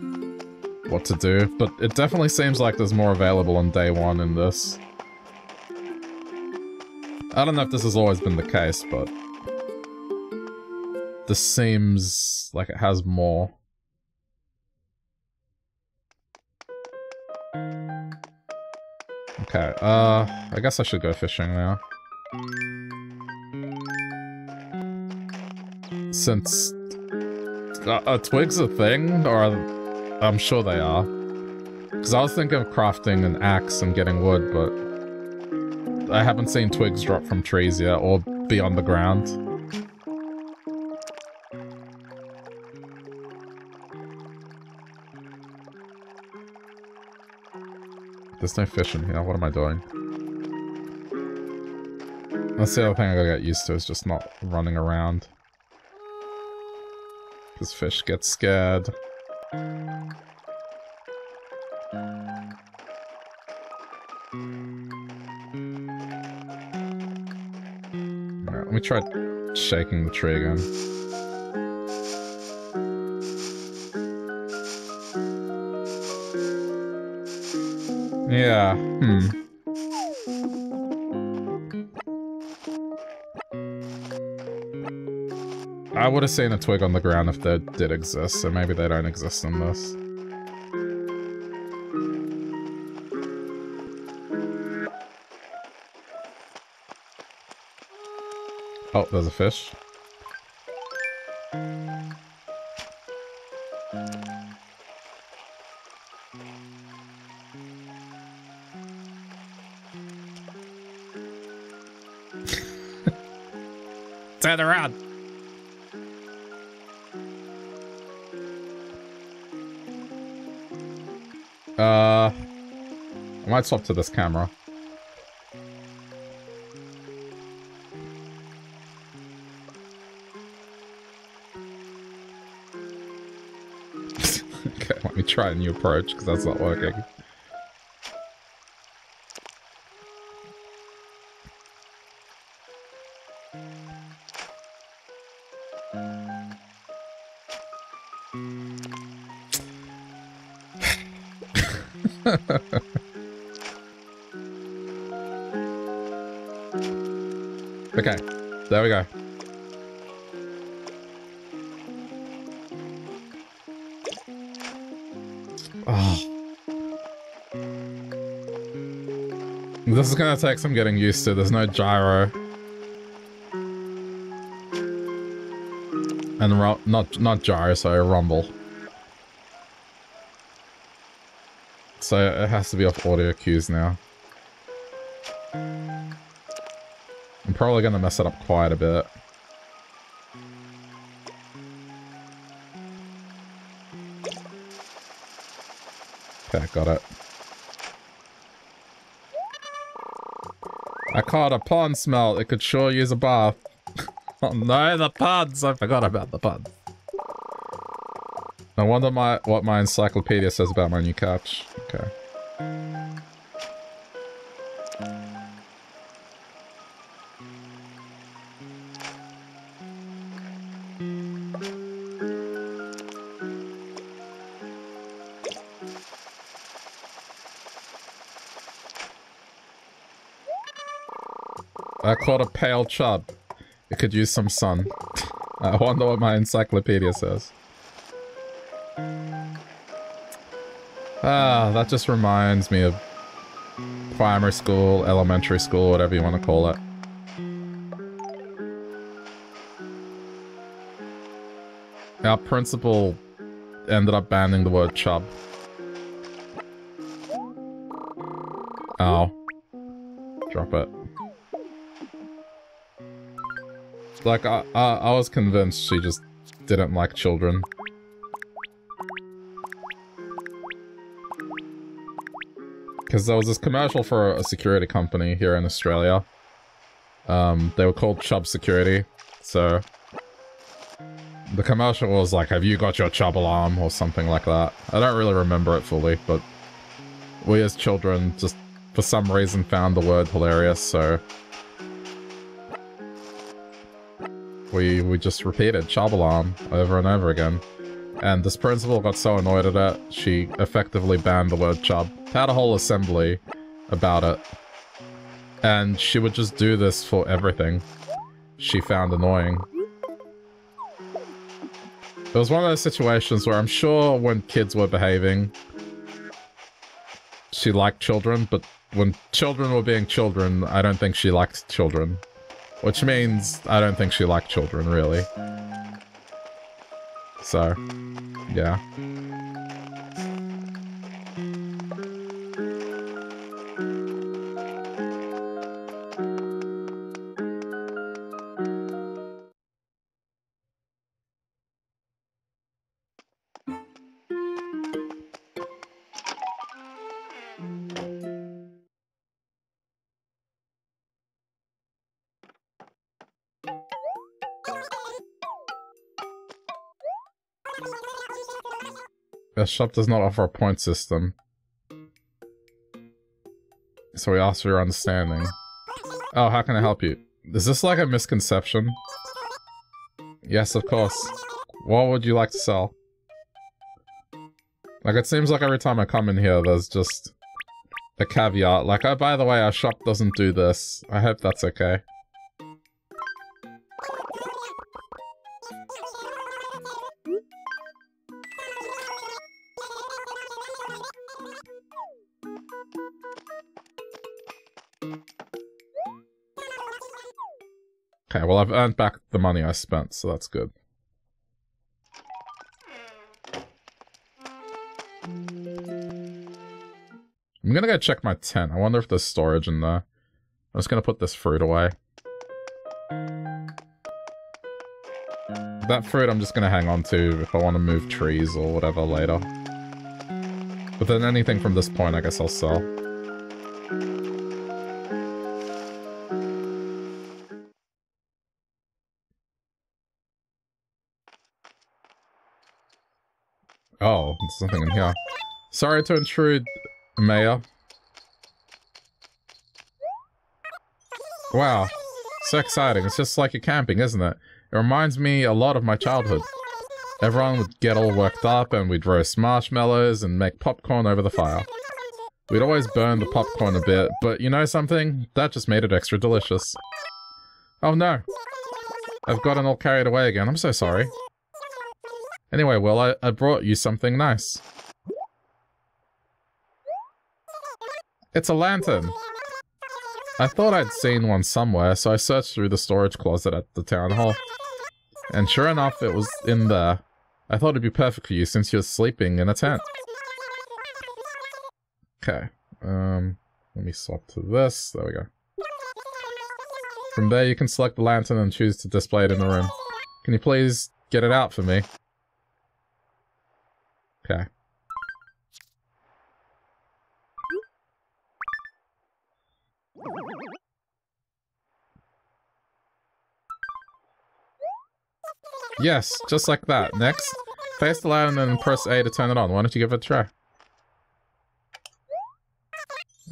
what to do. But it definitely seems like there's more available on day one in this. I don't know if this has always been the case, but this seems like it has more. Okay, uh, I guess I should go fishing now. Since... Uh, are twigs a thing? Or are, I'm sure they are. Because I was thinking of crafting an axe and getting wood, but... I haven't seen twigs drop from trees yet, or be on the ground. There's no fish in here. What am I doing? That's the other thing I gotta get used to is just not running around. Because fish get scared. Right, let me try shaking the tree again. Yeah, hmm. I would have seen a twig on the ground if they did exist, so maybe they don't exist in this. Oh, there's a fish. Might swap to this camera. okay, let me try a new approach because that's not working. Gonna take some getting used to. There's no gyro. And not not gyro, sorry, rumble. So it has to be off audio cues now. I'm probably to mess it up quite a bit. Okay, got it. I caught a pond smelt. It could sure use a bath. oh no, the puns! I forgot about the puns. I wonder my what my encyclopedia says about my new couch. Okay. Caught a pale chub. It could use some sun. I wonder what my encyclopedia says. Ah, that just reminds me of primary school, elementary school, whatever you want to call it. Our principal ended up banning the word chub. Like, I, I, I was convinced she just didn't like children. because there was this commercial for a security company here in Australia. Um, they were called Chubb Security, so the commercial was like, have you got your Chubb alarm, or something like that. I don't really remember it fully, but we as children just, for some reason, found the word hilarious, so we, we just repeated alarm over and over again. And this principal got so annoyed at it, she effectively banned the word chub. Had a whole assembly about it. And she would just do this for everything she found annoying. It was one of those situations where I'm sure when kids were behaving, she liked children, but when children were being children, I don't think she liked children. Which means I don't think she liked children, really. So, yeah. The shop does not offer a point system. So we ask for your understanding. Oh, how can I help you? Is this like a misconception? Yes, of course. What would you like to sell? Like, it seems like every time I come in here, there's just a caveat. Like, oh, by the way, our shop doesn't do this. I hope that's okay. I've earned back the money I spent, so that's good. I'm gonna go check my tent. I wonder if there's storage in there. I'm just gonna put this fruit away. That fruit I'm just gonna hang on to if I want to move trees or whatever later. But then anything from this point I guess I'll sell. There's something in here. Sorry to intrude, Mayor. Wow, so exciting. It's just like you're camping, isn't it? It reminds me a lot of my childhood. Everyone would get all worked up and we'd roast marshmallows and make popcorn over the fire. We'd always burn the popcorn a bit, but you know something? That just made it extra delicious. Oh no. I've gotten all carried away again. I'm so sorry. Anyway, well, I, I brought you something nice. It's a lantern. I thought I'd seen one somewhere, so I searched through the storage closet at the town hall. And sure enough, it was in there. I thought it'd be perfect for you since you're sleeping in a tent. Okay. Um, let me swap to this. There we go. From there, you can select the lantern and choose to display it in the room. Can you please get it out for me? Okay. Yes, just like that. Next, face the light and then press A to turn it on. Why don't you give it a try?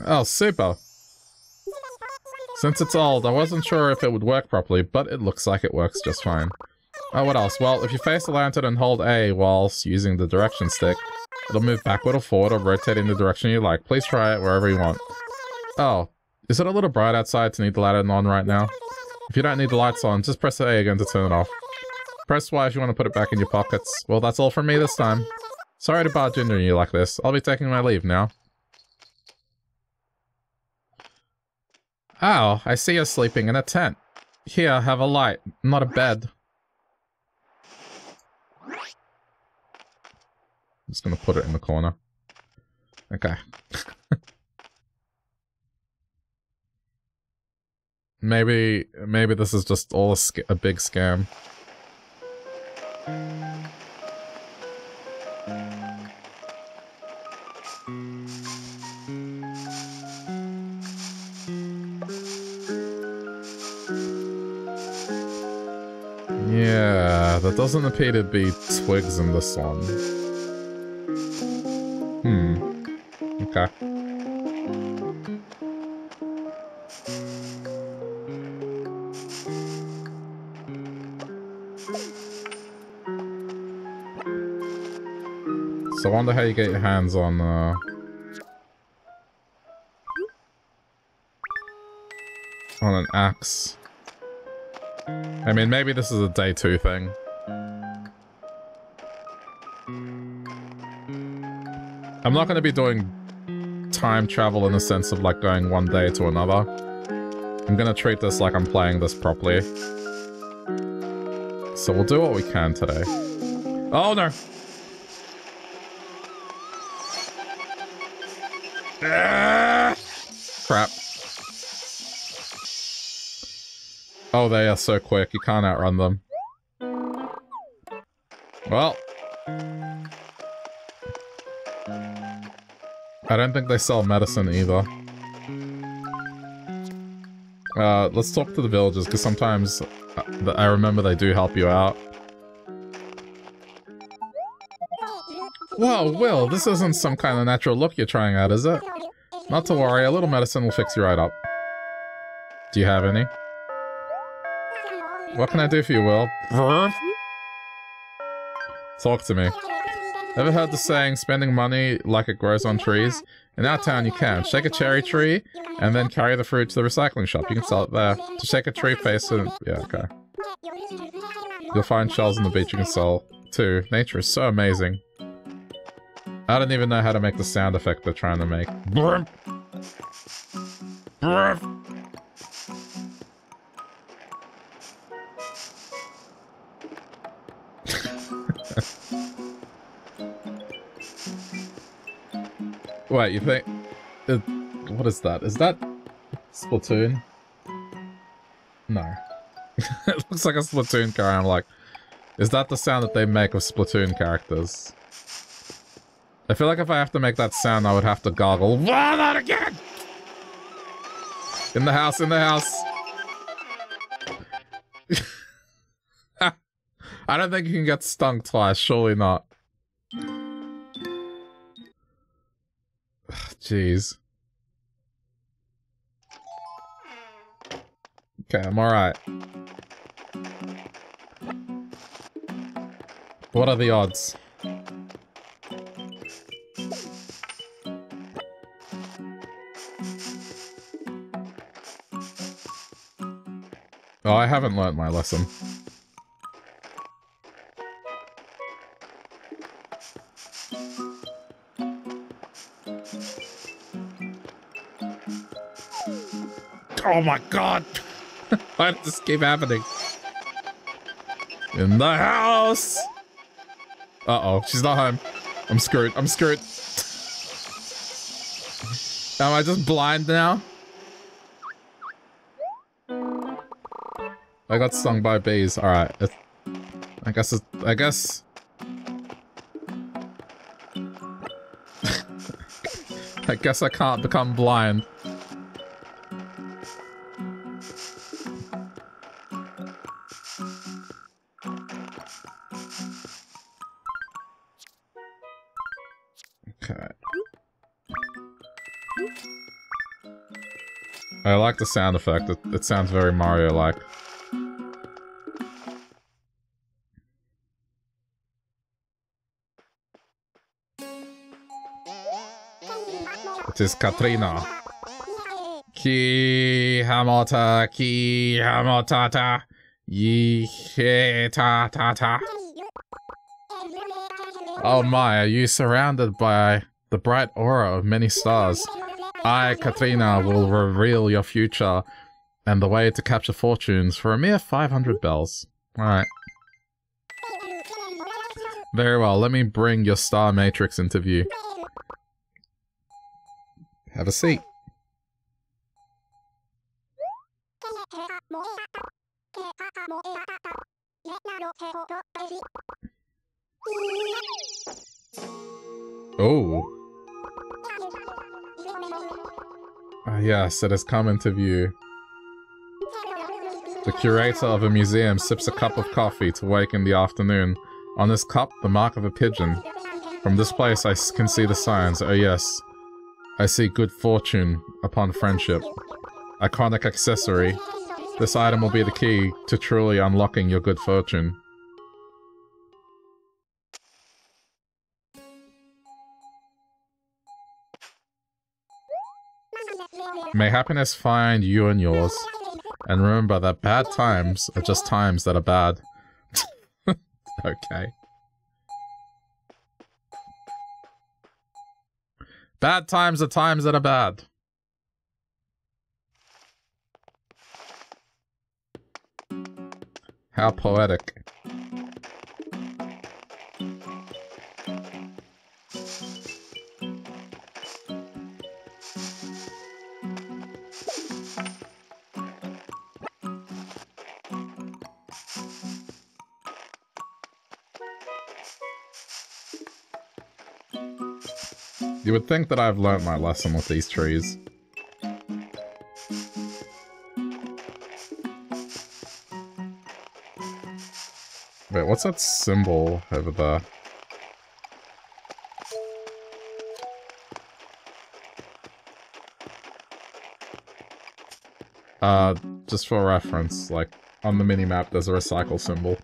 Oh, super. Since it's old, I wasn't sure if it would work properly, but it looks like it works just fine. Oh, what else? Well, if you face the lantern and hold A whilst using the direction stick, it'll move backward or forward or rotate in the direction you like. Please try it wherever you want. Oh, is it a little bright outside to need the lantern on right now? If you don't need the lights on, just press A again to turn it off. Press Y if you want to put it back in your pockets. Well, that's all from me this time. Sorry to barge into you like this. I'll be taking my leave now. Oh, I see you're sleeping in a tent. Here, have a light, not a bed. Just gonna put it in the corner. Okay. maybe, maybe this is just all a, a big scam. Yeah, that doesn't appear to be twigs in this one. Hmm. Okay. So I wonder how you get your hands on, uh... on an axe. I mean, maybe this is a day two thing. I'm not going to be doing time travel in the sense of like going one day to another. I'm going to treat this like I'm playing this properly. So we'll do what we can today. Oh no! Ah! Crap. Oh, they are so quick. You can't outrun them. Well. I don't think they sell medicine either. Uh, let's talk to the villagers, because sometimes uh, I remember they do help you out. Well, Will, this isn't some kind of natural look you're trying out, is it? Not to worry, a little medicine will fix you right up. Do you have any? What can I do for you, Will? Talk to me. Ever heard the saying, spending money like it grows on trees? In our town, you can. Shake a cherry tree, and then carry the fruit to the recycling shop. You can sell it there. To shake a tree face and... Yeah, okay. You'll find shells on the beach you can sell, too. Nature is so amazing. I don't even know how to make the sound effect they're trying to make. Wait, you think... Uh, what is that? Is that Splatoon? No. it looks like a Splatoon car. I'm like, is that the sound that they make of Splatoon characters? I feel like if I have to make that sound, I would have to goggle. Wow, that again! In the house, in the house. I don't think you can get stung twice, surely not. Jeez. Okay, I'm alright. What are the odds? Oh, I haven't learnt my lesson. Oh my god! Why does this keep happening? In the house! Uh-oh, she's not home. I'm screwed, I'm screwed. Am I just blind now? I got stung by bees. Alright. I guess I guess... I guess I can't become blind. Like the sound effect. It, it sounds very Mario-like. It is Katrina. Ki hamota ki hamotata yi ta ta ta. Oh my, are you surrounded by the bright aura of many stars? I, Katrina, will reveal your future and the way to capture fortunes for a mere 500 bells. Alright. Very well, let me bring your star matrix into view. Have a seat. Oh. Yes, it has come into view. The curator of a museum sips a cup of coffee to wake in the afternoon. On this cup, the mark of a pigeon. From this place I can see the signs. Oh yes, I see good fortune upon friendship. Iconic accessory. This item will be the key to truly unlocking your good fortune. May happiness find you and yours. And remember that bad times are just times that are bad. okay. Bad times are times that are bad. How poetic. You would think that I've learnt my lesson with these trees. Wait, what's that symbol over there? Uh, just for reference, like, on the mini-map there's a recycle symbol.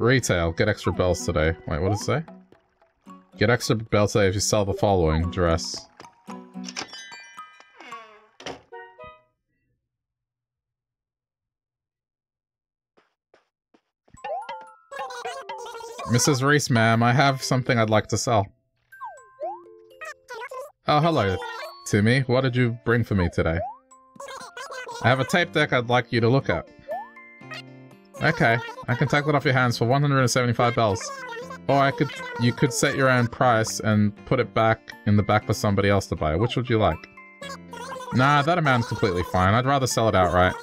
Retail. Get extra bells today. Wait, what does it say? Get extra bells today if you sell the following dress. Mrs. Reese, ma'am, I have something I'd like to sell. Oh, hello, Timmy. What did you bring for me today? I have a tape deck I'd like you to look at. Okay, I can take that off your hands for 175 bells. Or I could, you could set your own price and put it back in the back for somebody else to buy. Which would you like? Nah, that amount's completely fine. I'd rather sell it outright.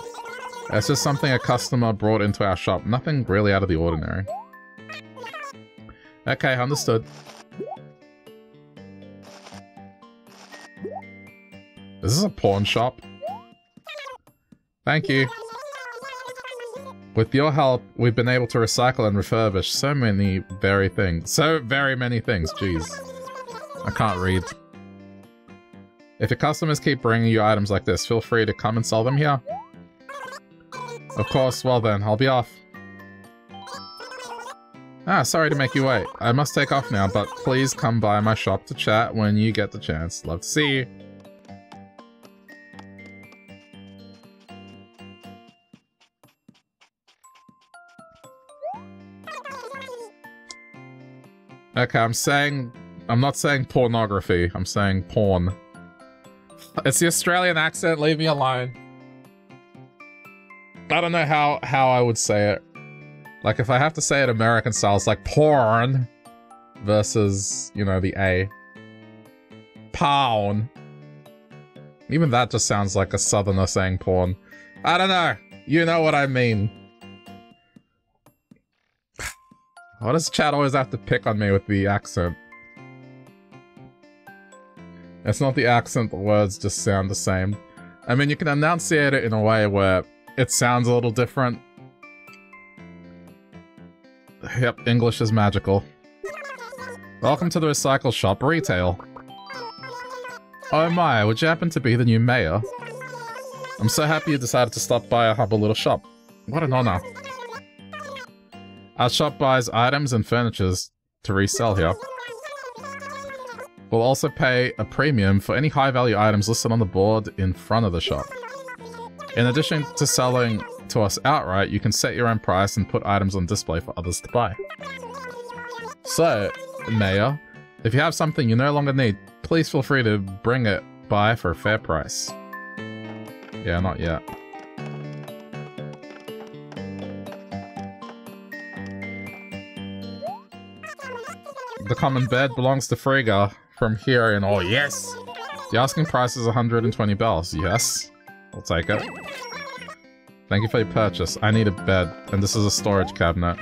It's just something a customer brought into our shop. Nothing really out of the ordinary. Okay, understood. This is a pawn shop? Thank you. With your help, we've been able to recycle and refurbish so many very things. So very many things, jeez. I can't read. If your customers keep bringing you items like this, feel free to come and sell them here. Of course, well then, I'll be off. Ah, sorry to make you wait. I must take off now, but please come by my shop to chat when you get the chance. Love to see you. Okay, I'm saying... I'm not saying pornography. I'm saying porn. It's the Australian accent. Leave me alone. I don't know how, how I would say it. Like, if I have to say it American style, it's like porn versus, you know, the A. Pound. Even that just sounds like a southerner saying porn. I don't know. You know what I mean. Oh, Why does chat always have to pick on me with the accent? It's not the accent, the words just sound the same. I mean, you can enunciate it in a way where it sounds a little different. Yep, English is magical. Welcome to the Recycle Shop Retail. Oh my, would you happen to be the new mayor? I'm so happy you decided to stop by our humble little shop. What an honor. Our shop buys items and furnitures to resell here. We'll also pay a premium for any high-value items listed on the board in front of the shop. In addition to selling to us outright, you can set your own price and put items on display for others to buy. So, Mayor, if you have something you no longer need, please feel free to bring it by for a fair price. Yeah, not yet. The common bed belongs to Friga from here and oh yes! The asking price is 120 bells. Yes. I'll take it. Thank you for your purchase. I need a bed, and this is a storage cabinet.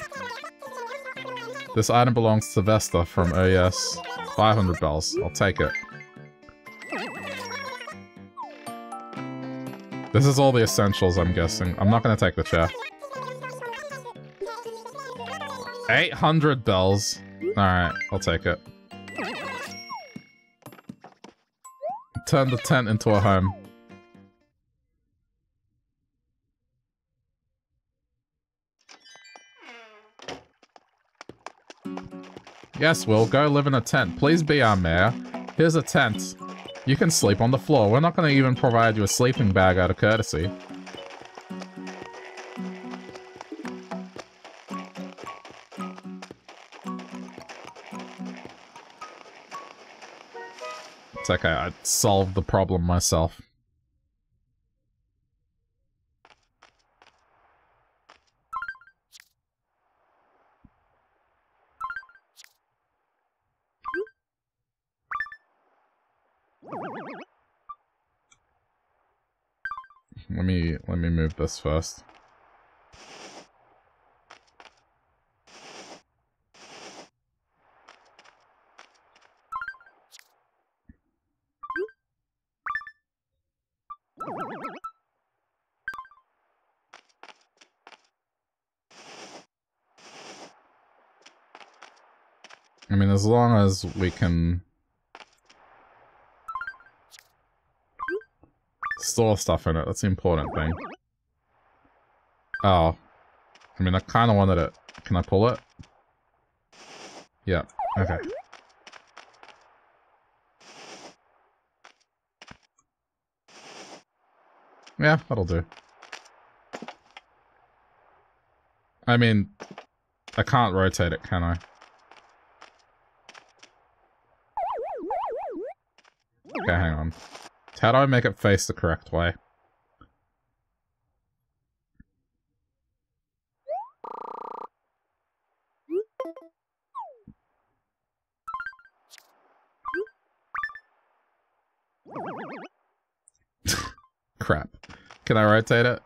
This item belongs to Vesta from OES. 500 bells. I'll take it. This is all the essentials, I'm guessing. I'm not gonna take the chair. 800 bells. Alright, I'll take it. Turn the tent into a home. Yes, Will, go live in a tent. Please be our mayor. Here's a tent. You can sleep on the floor. We're not going to even provide you a sleeping bag out of courtesy. It's okay, I solved the problem myself. Let me let me move this first. As long as we can store stuff in it, that's the important thing. Oh. I mean, I kind of wanted it. Can I pull it? Yeah, okay. Yeah, that'll do. I mean, I can't rotate it, can I? Okay, hang on. How do I make it face the correct way? Crap. Can I rotate it?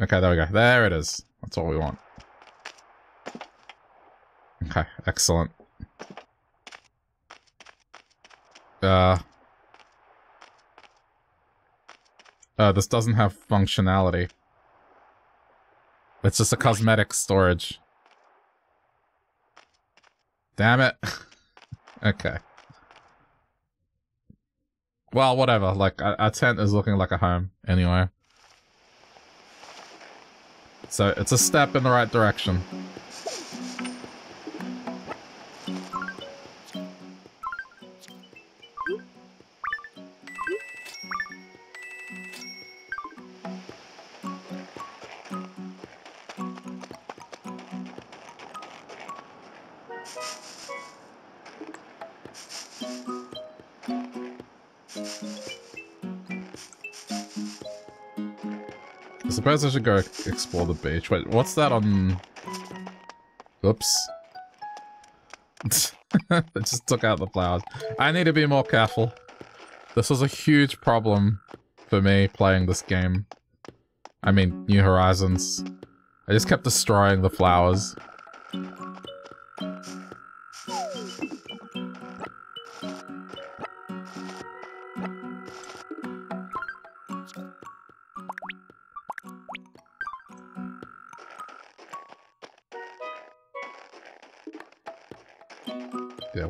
Okay, there we go. There it is. That's all we want. Okay, excellent. Uh, uh, this doesn't have functionality. It's just a cosmetic storage. Damn it. okay. Well, whatever. Like, our tent is looking like a home, anyway. So, it's a step in the right direction. Suppose I should go explore the beach. Wait, what's that on... Oops. I just took out the flowers. I need to be more careful. This was a huge problem for me playing this game. I mean, New Horizons. I just kept destroying the flowers.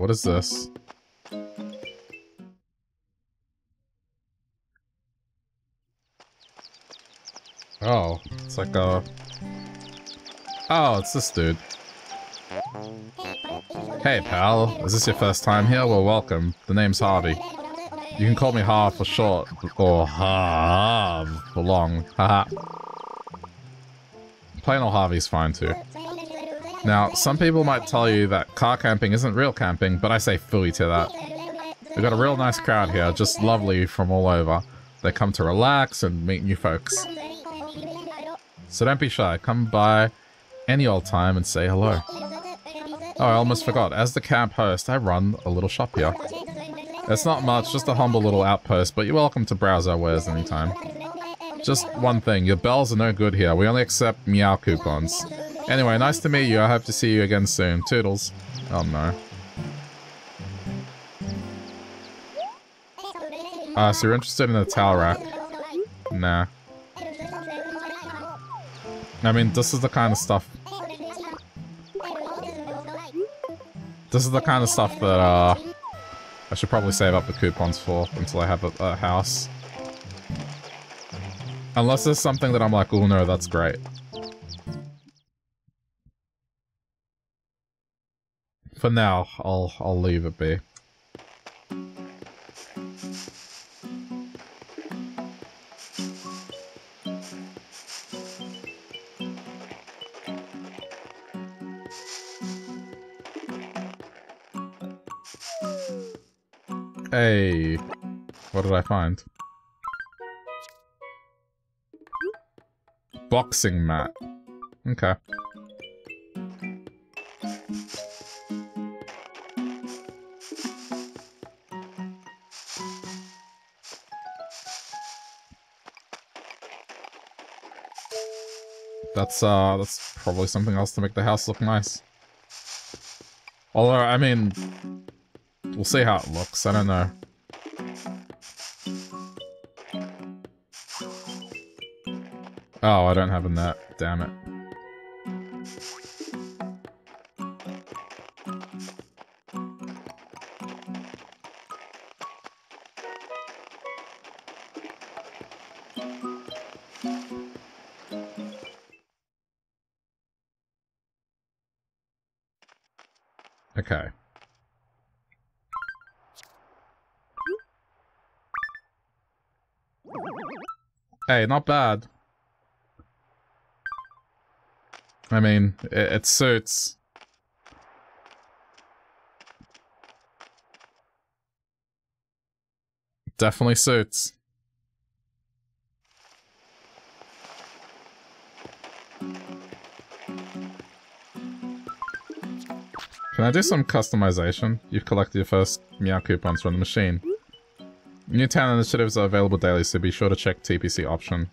What is this? Oh, it's like a... Oh, it's this dude. Hey, pal. Is this your first time here? Well, welcome. The name's Harvey. You can call me Harv for short, or Harv for long. Haha. Plain old Harvey's fine too. Now, some people might tell you that car camping isn't real camping, but I say fooey to that. We've got a real nice crowd here, just lovely from all over. They come to relax and meet new folks. So don't be shy, come by any old time and say hello. Oh, I almost forgot, as the camp host, I run a little shop here. It's not much, just a humble little outpost, but you're welcome to browse our wares anytime. Just one thing, your bells are no good here, we only accept meow coupons. Anyway, nice to meet you. I hope to see you again soon. Toodles. Oh no. Ah, uh, so you're interested in the towel rack? Nah. I mean, this is the kind of stuff... This is the kind of stuff that, uh... I should probably save up the coupons for until I have a, a house. Unless there's something that I'm like, oh no, that's great. for now, I'll, I'll leave it be. Hey, what did I find? Boxing mat. Okay. That's, uh, that's probably something else to make the house look nice. Although, I mean, we'll see how it looks. I don't know. Oh, I don't have a net. Damn it. Hey, not bad. I mean, it, it suits. Definitely suits. Can I do some customization? You've collected your first Meow coupons from the machine. New town initiatives are available daily, so be sure to check TPC option.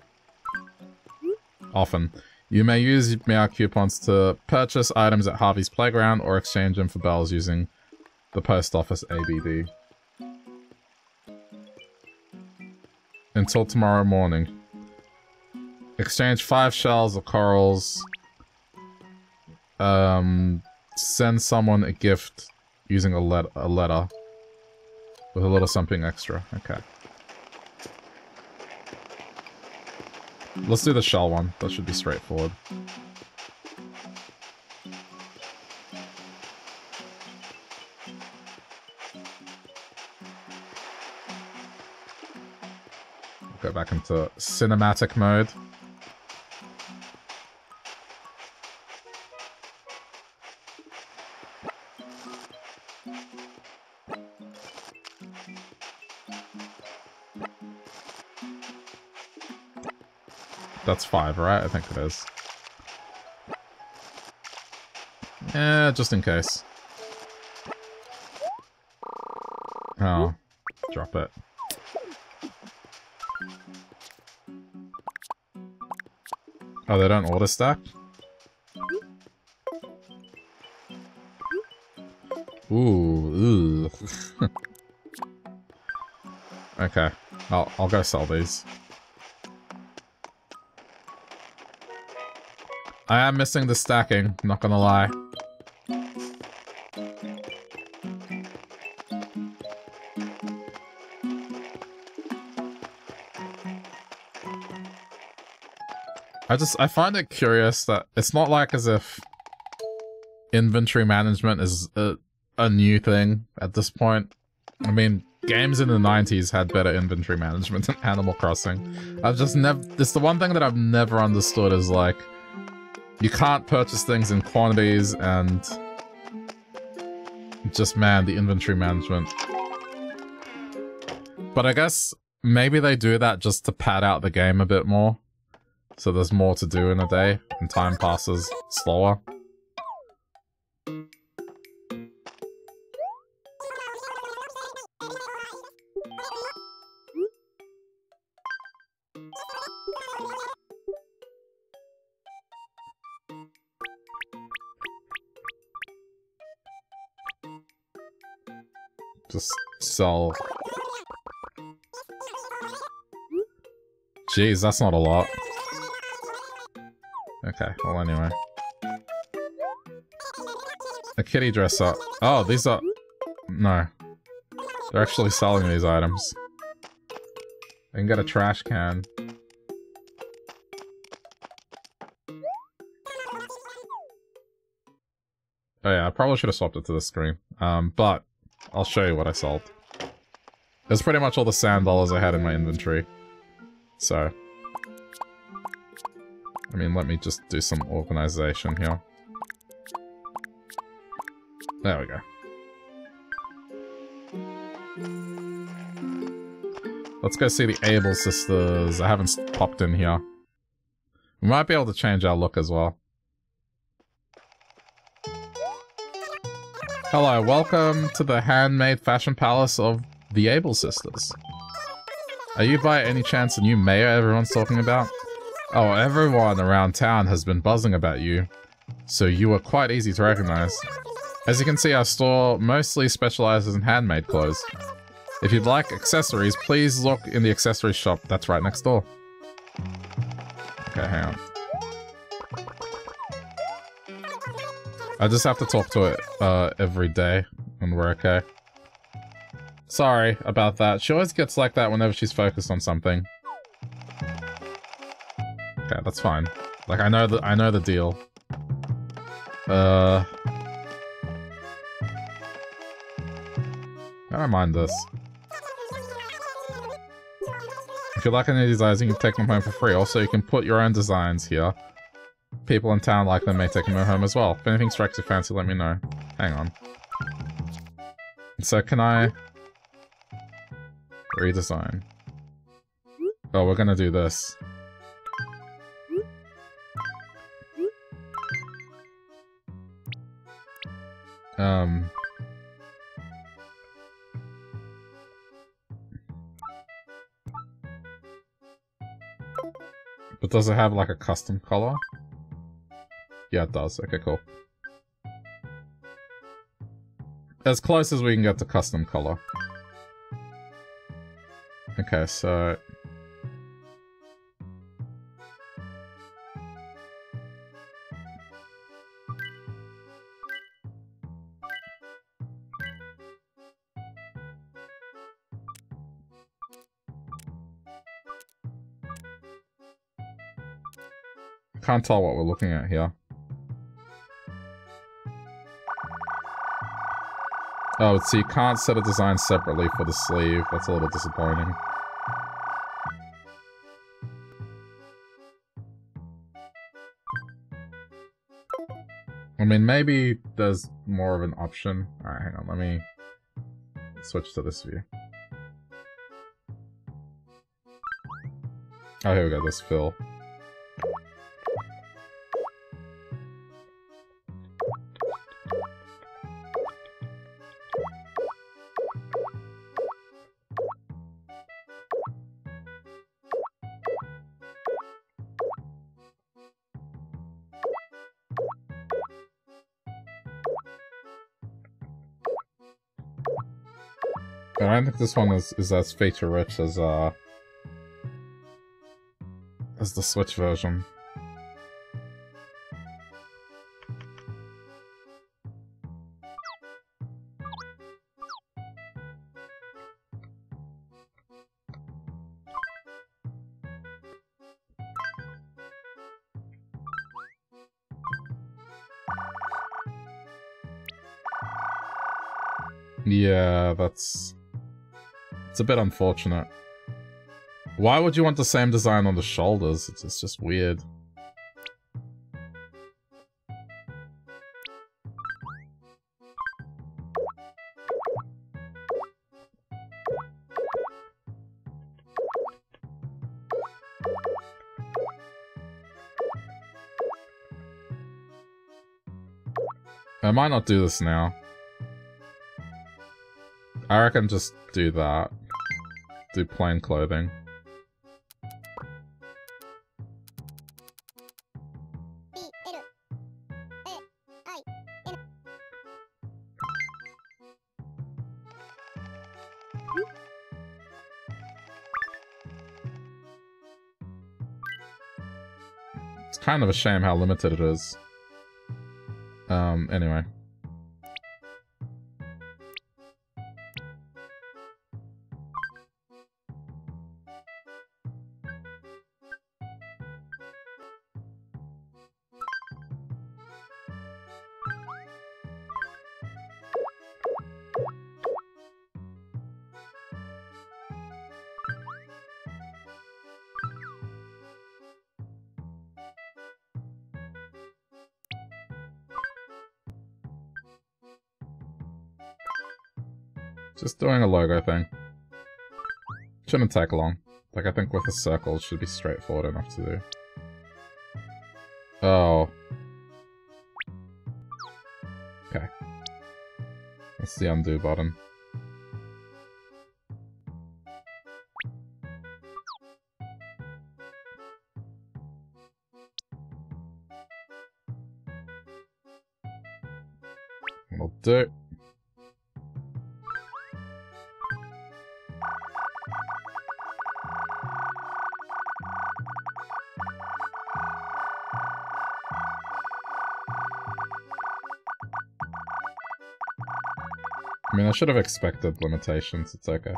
Often. You may use Meow coupons to purchase items at Harvey's Playground or exchange them for bells using the post office ABD. Until tomorrow morning. Exchange five shells of corals. Um, send someone a gift using a, let a letter with a little something extra. Okay. Let's do the shell one. That should be straightforward. Go back into cinematic mode. That's five, right? I think it is. Yeah, just in case. Oh, drop it. Oh, they don't auto stack? Ooh, ooh. okay, I'll, I'll go sell these. I am missing the stacking, not gonna lie. I just, I find it curious that it's not like as if inventory management is a, a new thing at this point. I mean, games in the 90s had better inventory management than Animal Crossing. I've just never, it's the one thing that I've never understood is like, you can't purchase things in quantities and just man the inventory management. But I guess maybe they do that just to pad out the game a bit more so there's more to do in a day and time passes slower Just sell. Jeez, that's not a lot. Okay, well anyway. A kitty dresser. Oh, these are... No. They're actually selling these items. I can get a trash can. Oh yeah, I probably should have swapped it to the screen. Um, but I'll show you what I sold. It's pretty much all the sand dollars I had in my inventory. So. I mean, let me just do some organization here. There we go. Let's go see the Able sisters. I haven't popped in here. We might be able to change our look as well. Hello, welcome to the handmade fashion palace of the Able sisters. Are you by any chance the new mayor everyone's talking about? Oh, everyone around town has been buzzing about you, so you were quite easy to recognize. As you can see, our store mostly specializes in handmade clothes. If you'd like accessories, please look in the accessories shop that's right next door. Okay, hang on. I just have to talk to it uh, every day, and we're okay. Sorry about that. She always gets like that whenever she's focused on something. Okay, that's fine. Like, I know the, I know the deal. Uh... I don't mind this. If you like any designs, you can take them home for free. Also, you can put your own designs here. People in town like them may take them home as well. If anything strikes your fancy, let me know. Hang on. So can I... Redesign. Oh, we're gonna do this. Um... But does it have like a custom color? Yeah, it does. Okay, cool. As close as we can get to custom color. Okay, so... I can't tell what we're looking at here. Oh, so you can't set a design separately for the sleeve. That's a little disappointing. I mean, maybe there's more of an option. Alright, hang on, let me switch to this view. Oh, here we go, this fill. I this one is, is as feature rich as uh as the Switch version. Yeah, that's it's a bit unfortunate. Why would you want the same design on the shoulders? It's, it's just weird. I might not do this now. I reckon just do that do plain clothing. It's kind of a shame how limited it is. Um, anyway. Logo thing. Shouldn't take long. Like, I think with a circle, it should be straightforward enough to do. Oh. Okay. That's the undo button. Should have expected limitations. It's okay.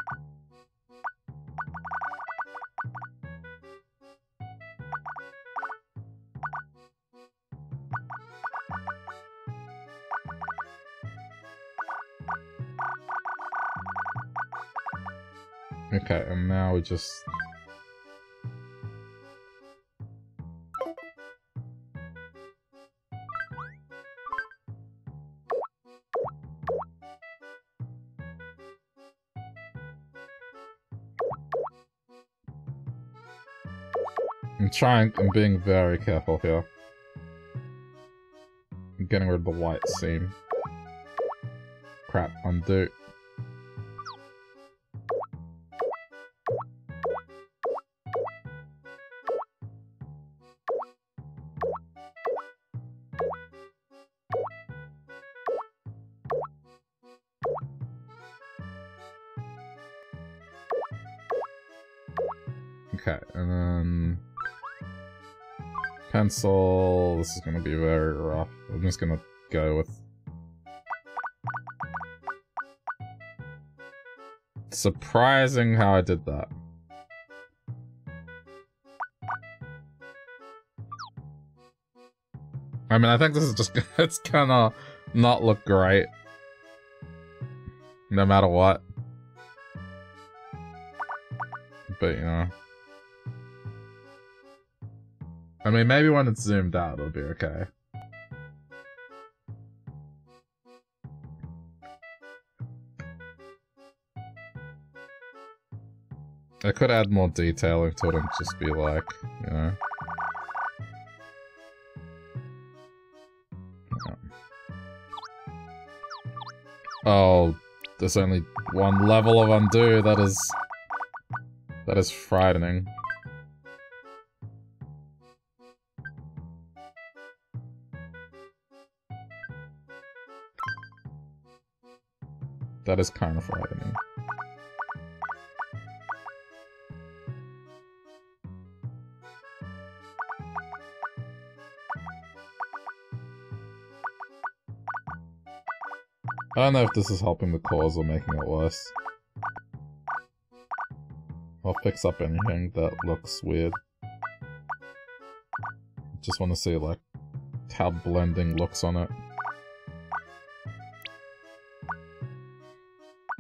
Okay, and now we just... trying, I'm being very careful here. I'm getting rid of the white seam. Crap, undo. This is gonna be very rough. I'm just gonna go with... Surprising how I did that. I mean, I think this is just... It's gonna not look great. No matter what. But, you know... I mean, maybe when it's zoomed out, it'll be okay. I could add more detail into it and just be like, you know... Oh, there's only one level of undo, that is... That is frightening. That is kind of frightening. I don't know if this is helping the cause or making it worse. I'll fix up anything that looks weird. Just want to see, like, how blending looks on it.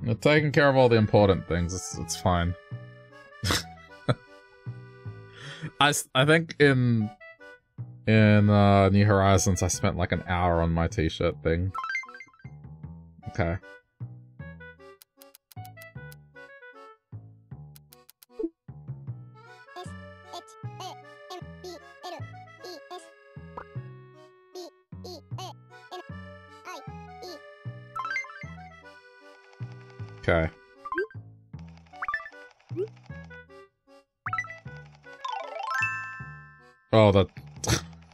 You're taking care of all the important things. It's, it's fine. I, I think in in uh, New Horizons I spent like an hour on my t-shirt thing. Okay.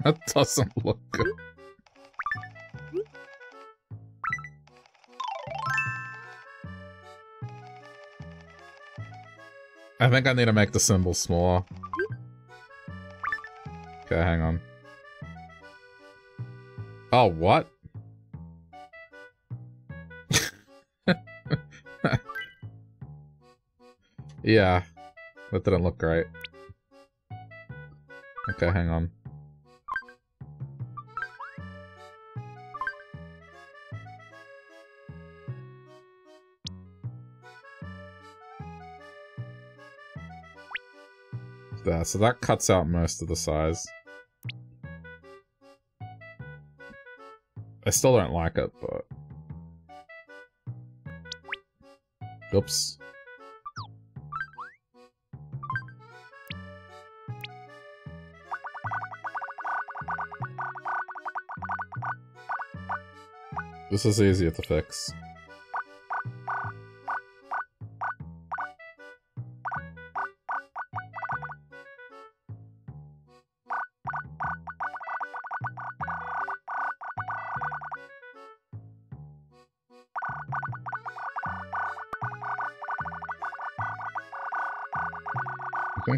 That doesn't look good. I think I need to make the symbol smaller. Okay, hang on. Oh, what? yeah, that didn't look right. Okay, hang on. So that cuts out most of the size. I still don't like it, but... Oops. This is easier to fix.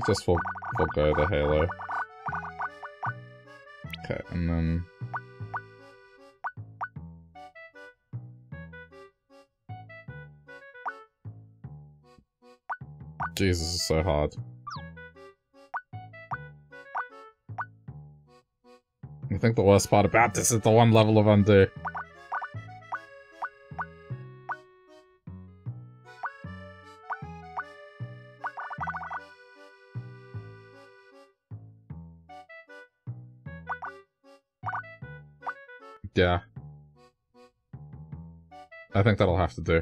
Just for forgo the halo. Okay, and then... Jesus, is so hard. I think the worst part about this is the one level of undo. Think that'll have to do.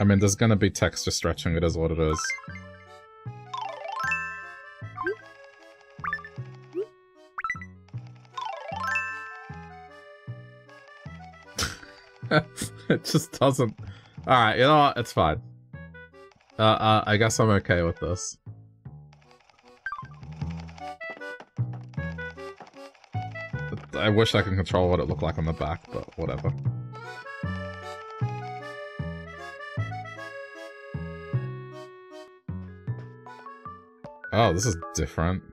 I mean, there's gonna be texture stretching, it is what it is. it just doesn't... Alright, you know what? It's fine. Uh, uh, I guess I'm okay with this. I wish I could control what it looked like on the back, but whatever. Oh, this is different.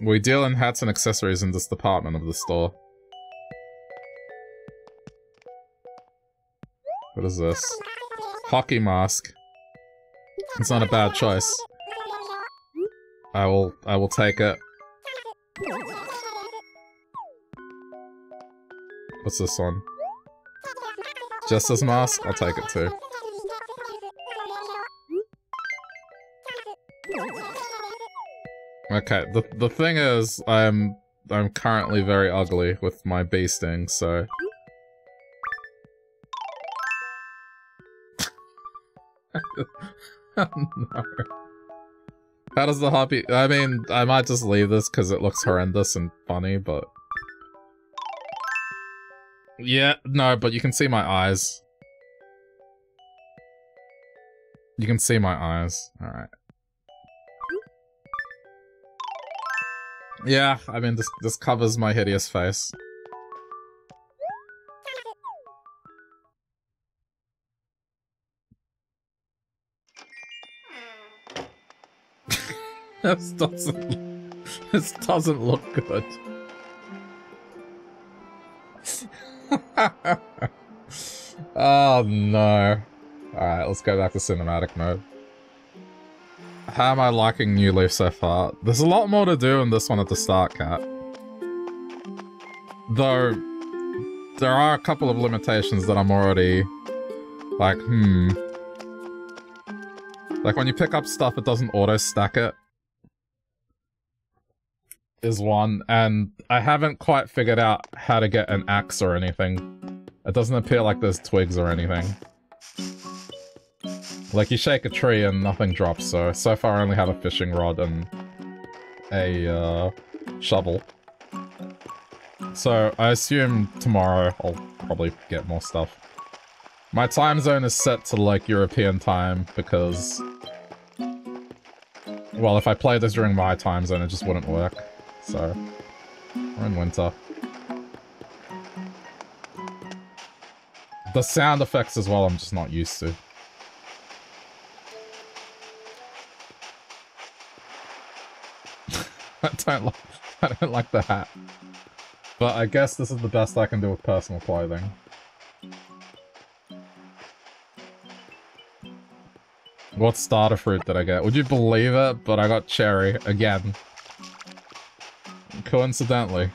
We deal in hats and accessories in this department of the store. What is this? Hockey mask. It's not a bad choice. I will I will take it. What's this one? Jester's mask? I'll take it too. Okay, the the thing is, I'm I'm currently very ugly with my bee sting, so no. How does the hobby? I mean, I might just leave this because it looks horrendous and funny, but yeah, no, but you can see my eyes. You can see my eyes. All right. Yeah, I mean, this, this covers my hideous face. this doesn't... This doesn't look good. oh no. Alright, let's go back to cinematic mode. How am I liking New Leaf so far? There's a lot more to do in this one at the start, Cat. Though, there are a couple of limitations that I'm already... Like, hmm... Like, when you pick up stuff, it doesn't auto-stack it. Is one, and I haven't quite figured out how to get an axe or anything. It doesn't appear like there's twigs or anything. Like, you shake a tree and nothing drops, so so far I only have a fishing rod and a uh, shovel. So I assume tomorrow I'll probably get more stuff. My time zone is set to like European time because... Well, if I played this during my time zone, it just wouldn't work. So, we're in winter. The sound effects as well, I'm just not used to. I don't like I don't like the hat. But I guess this is the best I can do with personal clothing. What starter fruit did I get? Would you believe it? But I got cherry again. Coincidentally.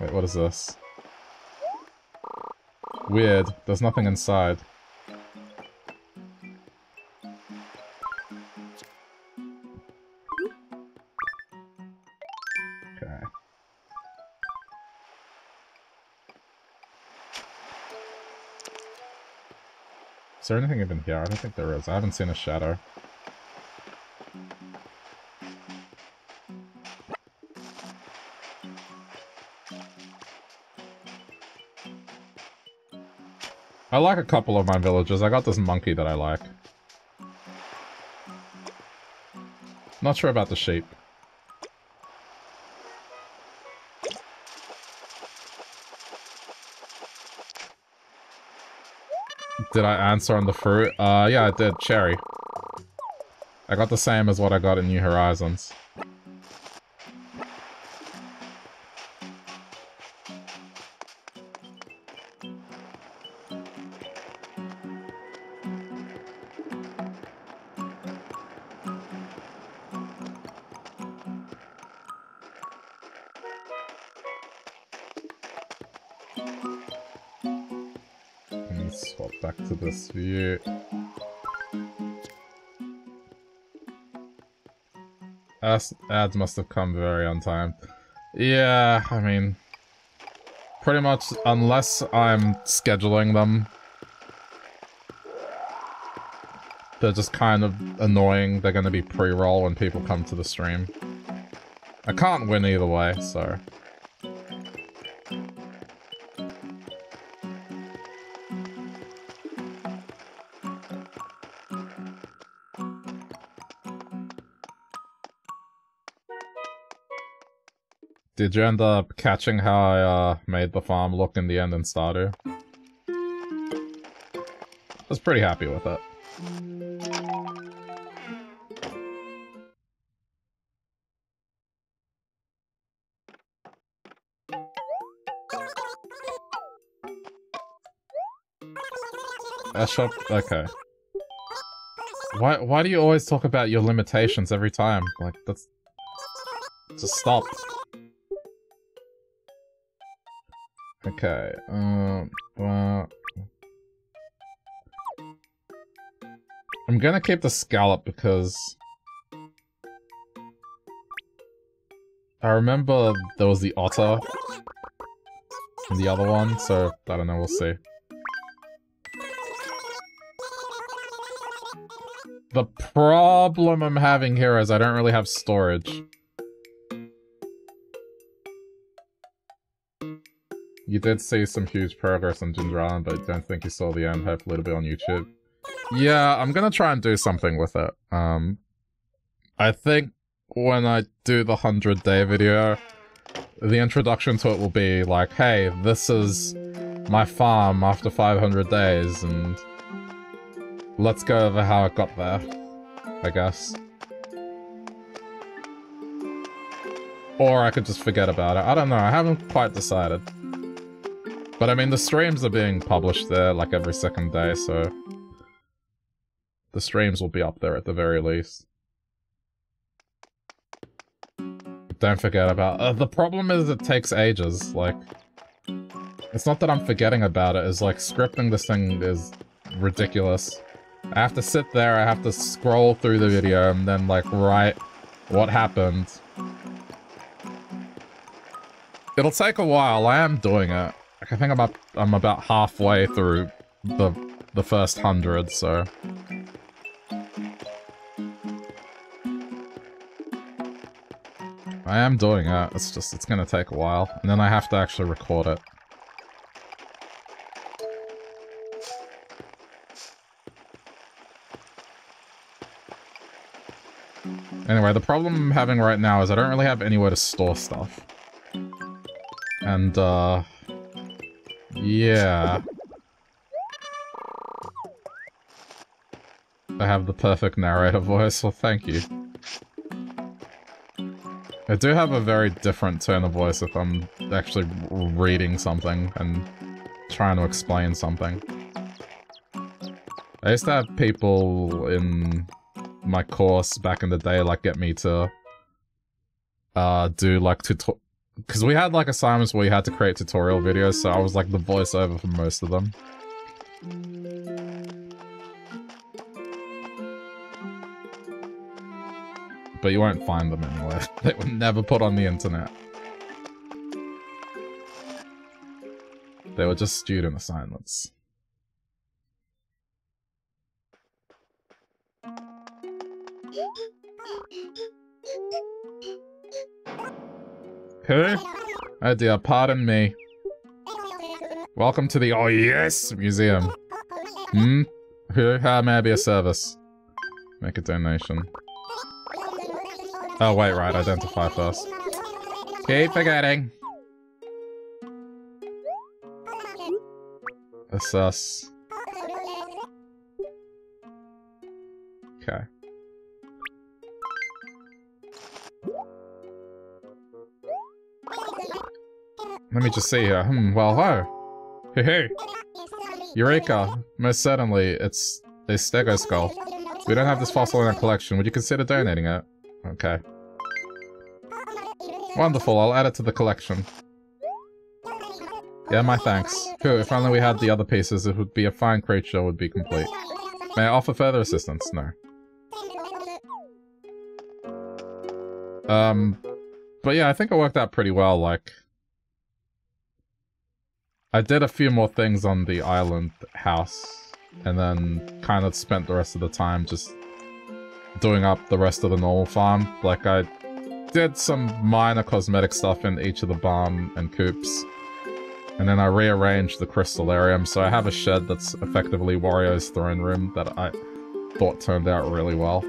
Wait, what is this? Weird. There's nothing inside. Is there anything even here? I don't think there is. I haven't seen a shadow. I like a couple of my villagers. I got this monkey that I like. Not sure about the sheep. Did I answer on the fruit? Uh, yeah, I did. Cherry. I got the same as what I got in New Horizons. Ads must have come very on time. Yeah, I mean, pretty much unless I'm scheduling them, they're just kind of annoying. They're going to be pre-roll when people come to the stream. I can't win either way, so... Did you end up catching how I uh, made the farm look in the end in Stardew? I was pretty happy with it. A okay. Why, why do you always talk about your limitations every time? Like, that's... Just stop. Okay, um. I'm gonna keep the scallop because... I remember there was the otter in the other one, so I don't know, we'll see. The problem I'm having here is I don't really have storage. You did see some huge progress on Ginger Island, but I don't think you saw the end. Hopefully it'll be on YouTube. Yeah, I'm gonna try and do something with it. Um, I think when I do the 100 day video, the introduction to it will be like, hey, this is my farm after 500 days, and let's go over how it got there, I guess. Or I could just forget about it. I don't know, I haven't quite decided. But I mean, the streams are being published there like every second day, so... The streams will be up there at the very least. Don't forget about... Uh, the problem is it takes ages, like... It's not that I'm forgetting about it, it's like scripting this thing is ridiculous. I have to sit there, I have to scroll through the video and then like write what happened. It'll take a while, I am doing it. I think I'm about I'm about halfway through the the first hundred, so I am doing it. It's just it's gonna take a while, and then I have to actually record it. Anyway, the problem I'm having right now is I don't really have anywhere to store stuff. And, uh... Yeah. I have the perfect narrator voice, well thank you. I do have a very different tone of voice if I'm actually reading something and trying to explain something. I used to have people in my course back in the day like get me to uh, do like tutorial because we had like assignments where you had to create tutorial videos, so I was like the voiceover for most of them. But you won't find them anywhere. they were never put on the internet. They were just student assignments. Oh dear, pardon me. Welcome to the Oh Yes Museum. Hmm? Who? How may I be a service? Make a donation. Oh, wait, right. Identify first. Keep forgetting. Assess. Okay. Let me just see here. Hmm, well, ho. Hey, hey. Eureka. Most certainly, it's a stego skull. We don't have this fossil in our collection. Would you consider donating it? Okay. Wonderful, I'll add it to the collection. Yeah, my thanks. Cool, if only we had the other pieces, it would be a fine creature would be complete. May I offer further assistance? No. Um, but yeah, I think it worked out pretty well, like... I did a few more things on the island house, and then kind of spent the rest of the time just doing up the rest of the normal farm. Like, I did some minor cosmetic stuff in each of the barn and coops, and then I rearranged the crystalarium, so I have a shed that's effectively Wario's throne room that I thought turned out really well.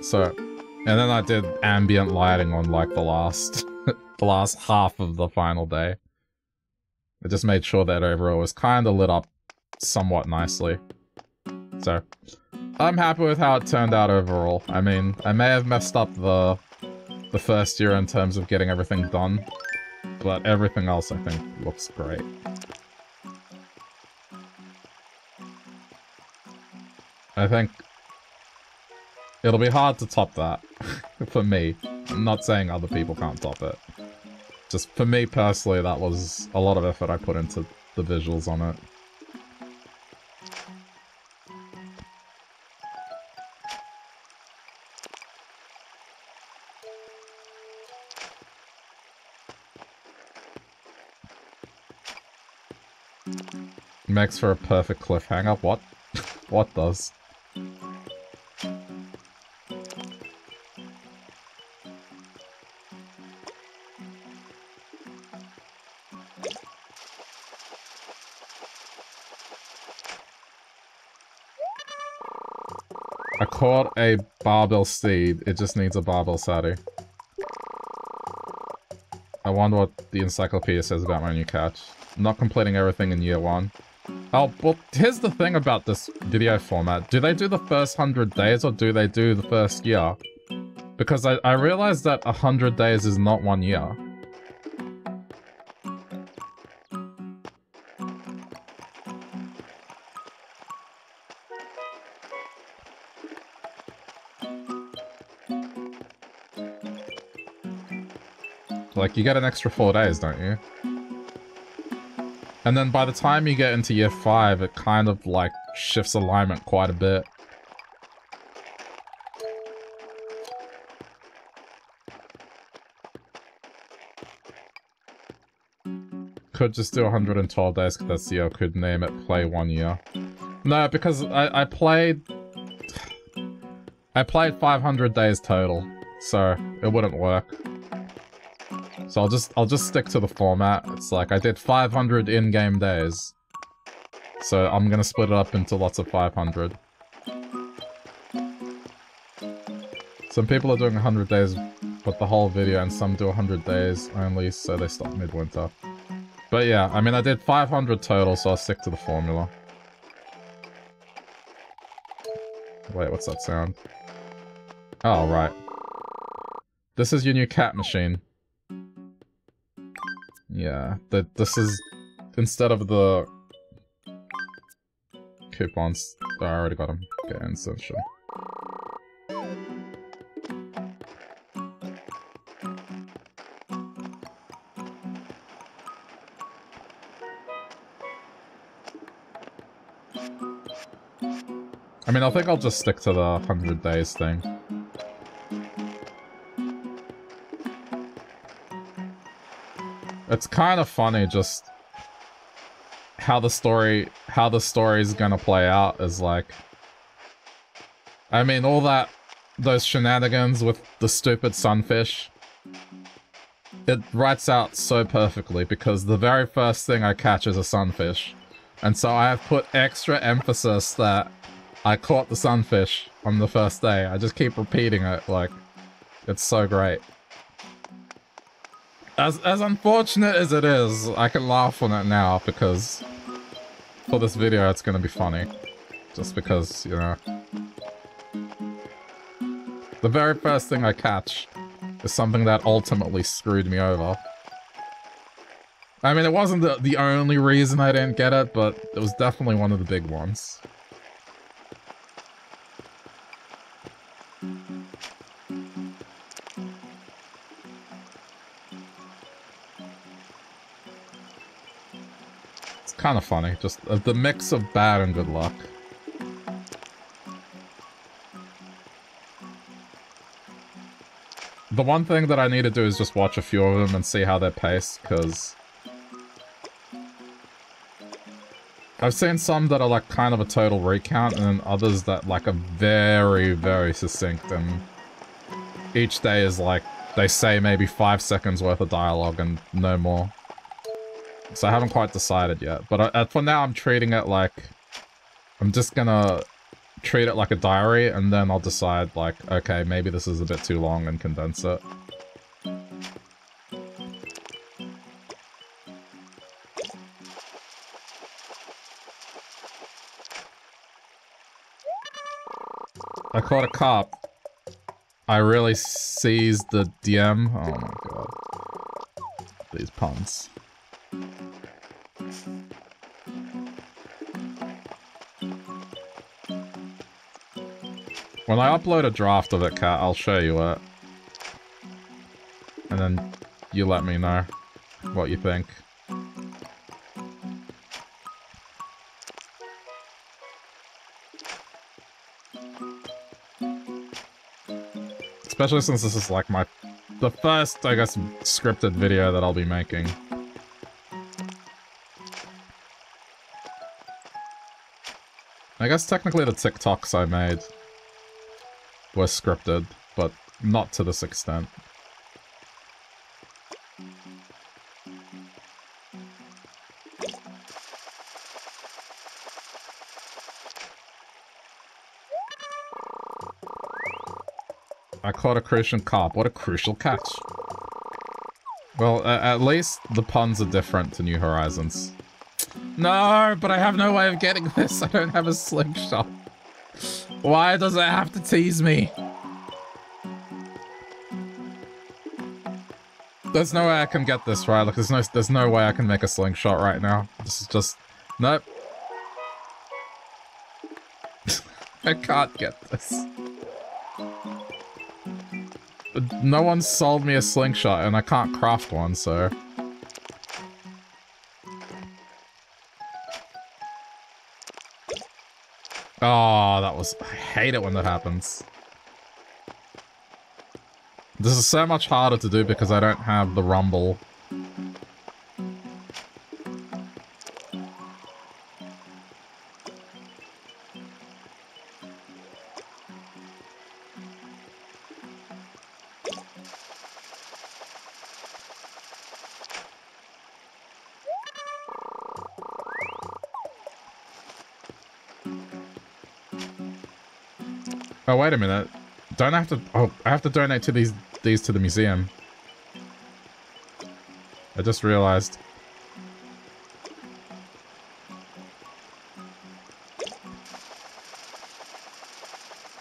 So, and then I did ambient lighting on like the last the last half of the final day. I just made sure that overall was kind of lit up somewhat nicely. So, I'm happy with how it turned out overall. I mean, I may have messed up the the first year in terms of getting everything done, but everything else I think looks great. I think it'll be hard to top that for me. I'm not saying other people can't top it. Just for me personally, that was a lot of effort I put into the visuals on it. Makes for a perfect cliffhanger. What? what does? Caught a barbel steed. It just needs a barbel saddle. I wonder what the encyclopedia says about my new catch. Not completing everything in year one. Oh, well, here's the thing about this video format. Do they do the first 100 days or do they do the first year? Because I, I realized that 100 days is not one year. Like, you get an extra four days, don't you? And then by the time you get into year five, it kind of, like, shifts alignment quite a bit. Could just do 112 days because that's the year. Could name it play one year. No, because I, I played... I played 500 days total, so it wouldn't work. So I'll just I'll just stick to the format. It's like I did 500 in-game days. So I'm gonna split it up into lots of 500. Some people are doing 100 days with the whole video and some do 100 days only so they stop midwinter. But yeah, I mean I did 500 total so I'll stick to the formula. Wait, what's that sound? Oh, right. This is your new cat machine. Yeah, that this is instead of the coupons. Oh, I already got them. Okay, and. I mean, I think I'll just stick to the 100 days thing. It's kind of funny just how the story how the story is gonna play out is like I mean all that those shenanigans with the stupid sunfish it writes out so perfectly because the very first thing I catch is a sunfish. And so I have put extra emphasis that I caught the sunfish on the first day. I just keep repeating it, like, it's so great. As, as unfortunate as it is, I can laugh on it now because for this video it's gonna be funny. Just because, you know. The very first thing I catch is something that ultimately screwed me over. I mean, it wasn't the, the only reason I didn't get it, but it was definitely one of the big ones. Kind of funny, just uh, the mix of bad and good luck. The one thing that I need to do is just watch a few of them and see how they're paced, because... I've seen some that are like kind of a total recount, and then others that like are very, very succinct, and each day is like, they say maybe five seconds worth of dialogue and no more. So I haven't quite decided yet, but uh, for now I'm treating it like, I'm just gonna treat it like a diary, and then I'll decide, like, okay, maybe this is a bit too long and condense it. I caught a cop. I really seized the DM. Oh my god. These puns. When I upload a draft of it, Cat, I'll show you it. And then you let me know what you think. Especially since this is like my... The first, I guess, scripted video that I'll be making. I guess technically the TikToks I made was scripted, but not to this extent. I caught a crucian carp. What a crucial catch. Well, uh, at least the puns are different to New Horizons. No, but I have no way of getting this. I don't have a slingshot. Why does it have to tease me? There's no way I can get this right. Like, there's no, there's no way I can make a slingshot right now. This is just, nope. I can't get this. No one sold me a slingshot, and I can't craft one, so... was... I hate it when that happens. This is so much harder to do because I don't have the rumble. Wait a minute. Don't I have to... Oh, I have to donate to these these to the museum. I just realized.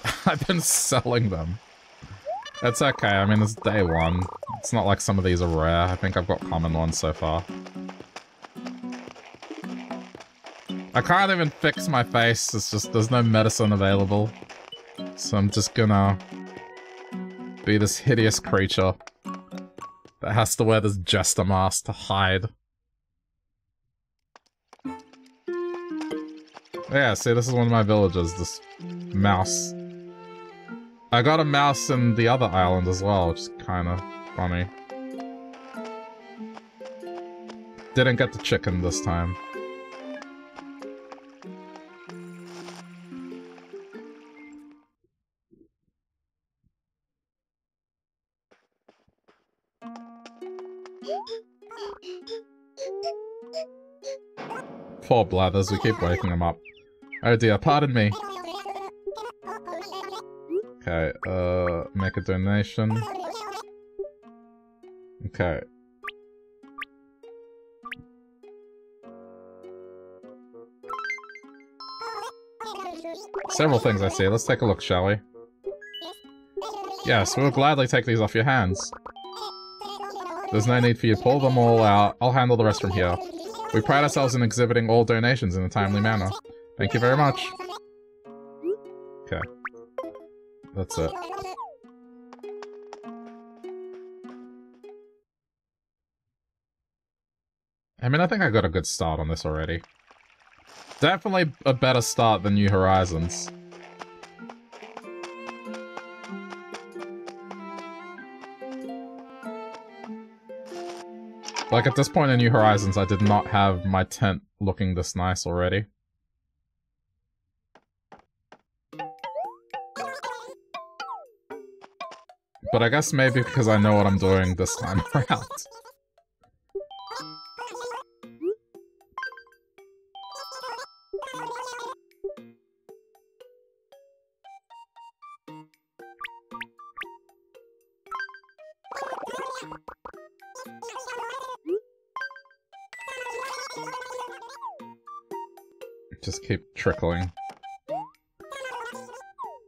I've been selling them. That's okay, I mean, it's day one. It's not like some of these are rare. I think I've got common ones so far. I can't even fix my face. It's just, there's no medicine available. So I'm just gonna be this hideous creature that has to wear this jester mask to hide. Yeah, see, this is one of my villages, this mouse. I got a mouse in the other island as well, which is kind of funny. Didn't get the chicken this time. Blathers, we keep waking him up. Oh dear, pardon me. Okay, uh, make a donation. Okay. Several things I see. Let's take a look, shall we? Yes, we'll gladly take these off your hands. There's no need for you to pull them all out. I'll handle the rest from here. We pride ourselves in exhibiting all donations in a timely manner. Thank you very much. Okay. That's it. I mean, I think I got a good start on this already. Definitely a better start than New Horizons. Like, at this point in New Horizons, I did not have my tent looking this nice already. But I guess maybe because I know what I'm doing this time around. Just keep trickling.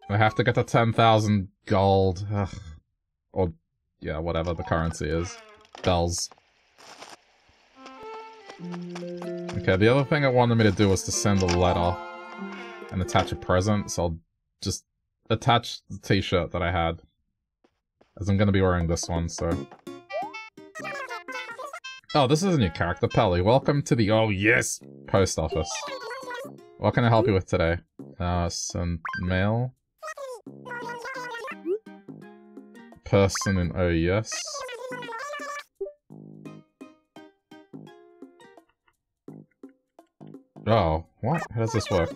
I have to get to 10,000 gold. Ugh. Or, yeah, whatever the currency is. Bells. Okay, the other thing it wanted me to do was to send a letter and attach a present, so I'll just attach the t-shirt that I had. As I'm gonna be wearing this one, so... Oh, this is a new character, Pelly. Welcome to the, oh yes, post office. What can I help you with today? Uh, send mail? person in oh yes. Oh, what? How does this work?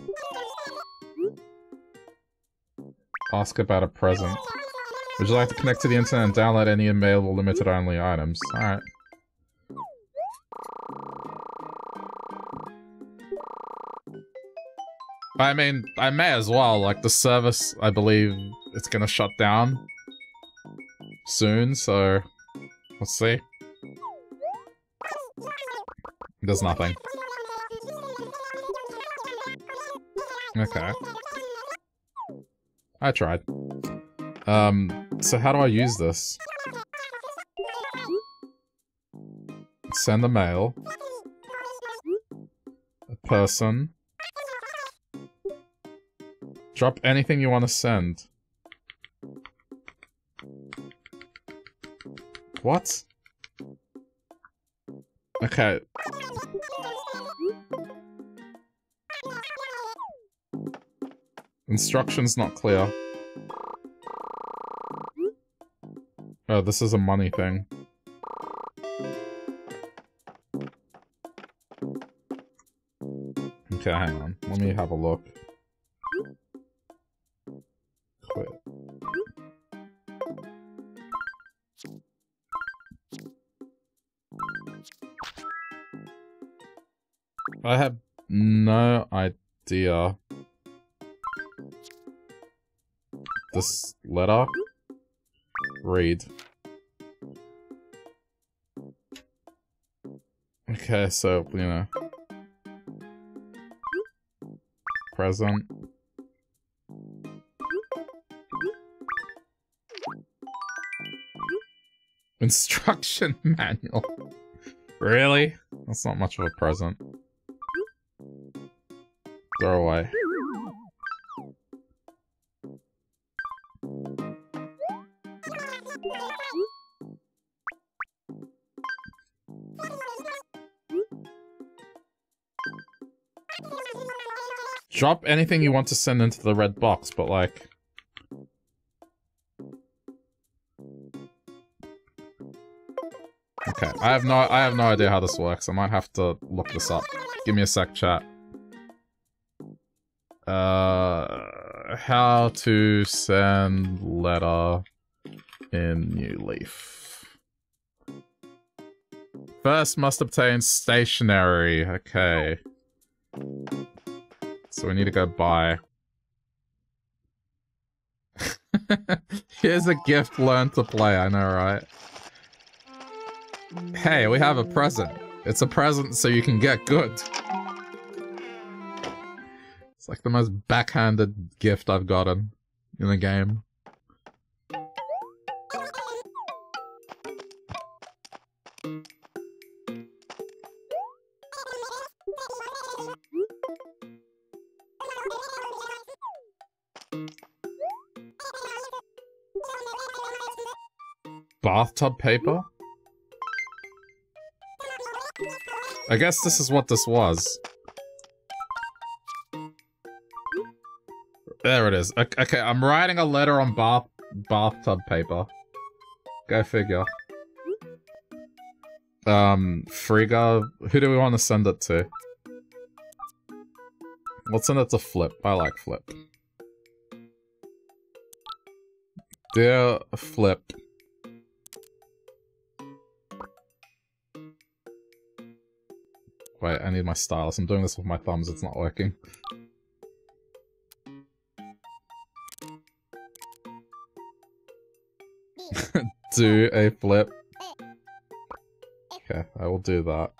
Ask about a present. Would you like to connect to the internet and download any available limited only items? Alright. I mean, I may as well, like the service, I believe, it's gonna shut down soon, so let's see. There's nothing. Okay. I tried. Um, so how do I use this? Send a mail. A person. Drop anything you want to send. What? Okay. Instructions not clear. Oh, this is a money thing. Okay, hang on. Let me have a look. Idea. Uh, this letter? Read. Okay, so, you know. Present. Instruction manual. Really? That's not much of a present. Throw away. Drop anything you want to send into the red box, but like... Okay, I have no I have no idea how this works. I might have to look this up. Give me a sec, chat. Uh, how to send letter in New Leaf. First must obtain stationery. Okay. So we need to go buy. Here's a gift, learn to play, I know, right? Hey, we have a present. It's a present so you can get good. The most backhanded gift I've gotten in the game. Bathtub paper? I guess this is what this was. There it is. Okay, I'm writing a letter on bath bathtub paper. Go figure. Um, Friga, who do we want to send it to? Let's send it to Flip. I like Flip. Dear Flip. Wait, I need my stylus. I'm doing this with my thumbs, it's not working. Do a flip. Okay, I will do that.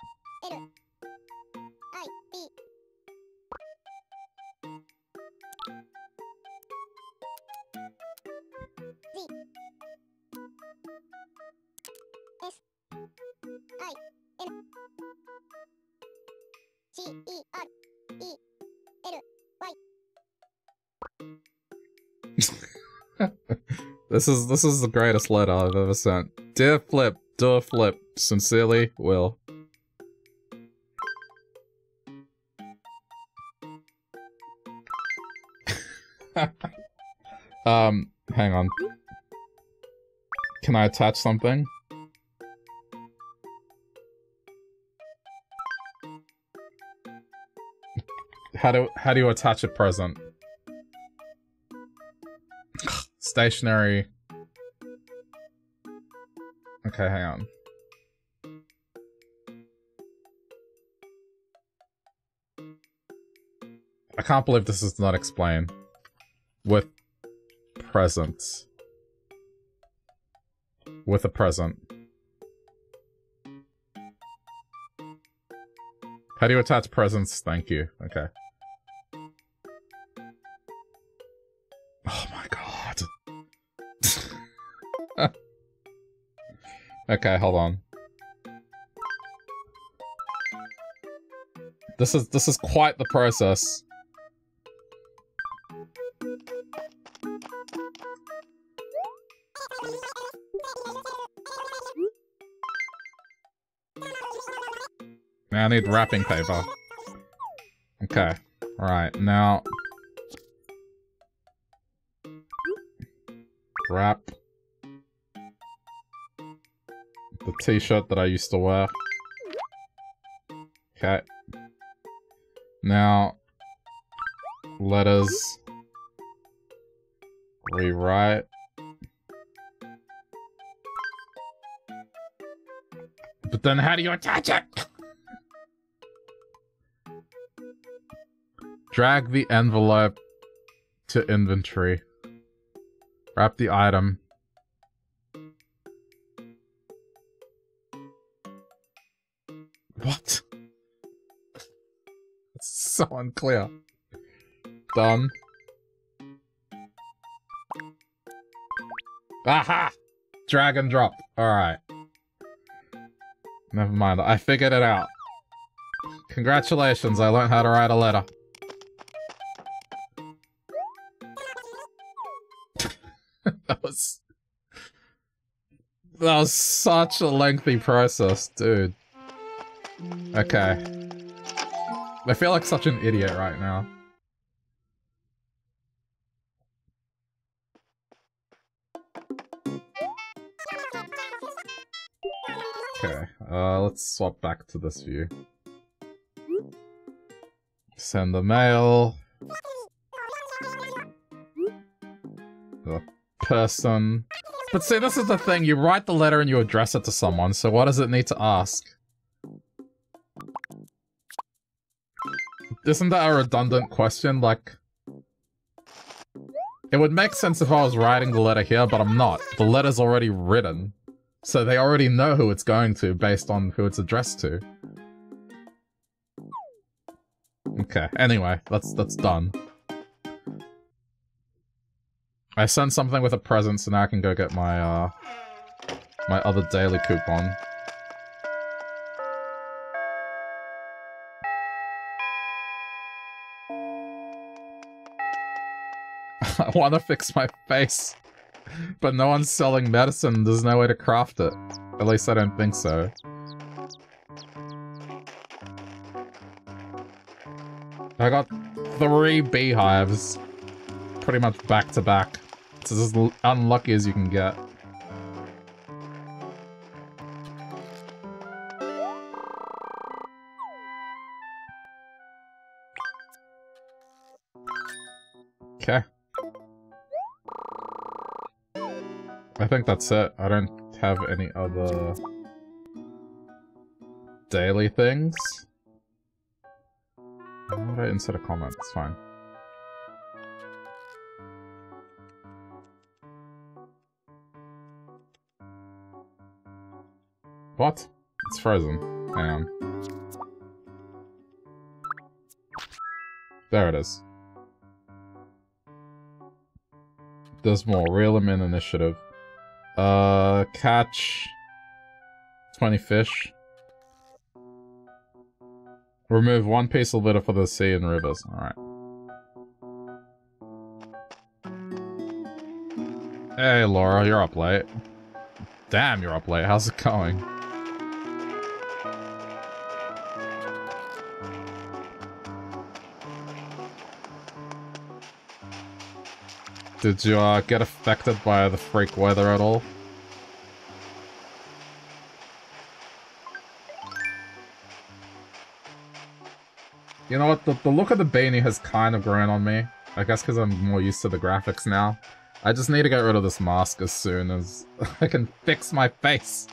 This is this is the greatest letter I've ever sent. Dear Flip, dear Flip, sincerely, Will. um, hang on. Can I attach something? How do how do you attach a present? Stationary. Okay, hang on. I can't believe this is not explained. With presents. With a present. How do you attach presents? Thank you. Okay. Okay, hold on. This is this is quite the process. Now I need wrapping paper. Okay. Alright, now... Wrap t-shirt that I used to wear. Okay. Now, letters. Rewrite. But then how do you attach it? Drag the envelope to inventory. Wrap the item. Unclear. Done. Aha! Drag and drop. Alright. Never mind. I figured it out. Congratulations, I learned how to write a letter. that was... That was such a lengthy process, dude. Okay. I feel like such an idiot right now. Okay, uh, let's swap back to this view. Send the mail. The person. But see, this is the thing, you write the letter and you address it to someone, so what does it need to ask? Isn't that a redundant question? Like, it would make sense if I was writing the letter here, but I'm not. The letter's already written, so they already know who it's going to based on who it's addressed to. Okay, anyway, that's that's done. I sent something with a present, so now I can go get my, uh, my other daily coupon. I want to fix my face, but no one's selling medicine. There's no way to craft it. At least I don't think so. I got three beehives, pretty much back to back. It's as unlucky as you can get. Okay. I think that's it. I don't have any other daily things. Why would insert a comment? It's fine. What? It's frozen. Hang on. There it is. There's more. Reel them in initiative. Uh, catch 20 fish. Remove one piece of litter for the sea and rivers. Alright. Hey, Laura, you're up late. Damn, you're up late. How's it going? Did you uh, get affected by the freak weather at all? You know what, the, the look of the beanie has kind of grown on me. I guess because I'm more used to the graphics now. I just need to get rid of this mask as soon as I can fix my face.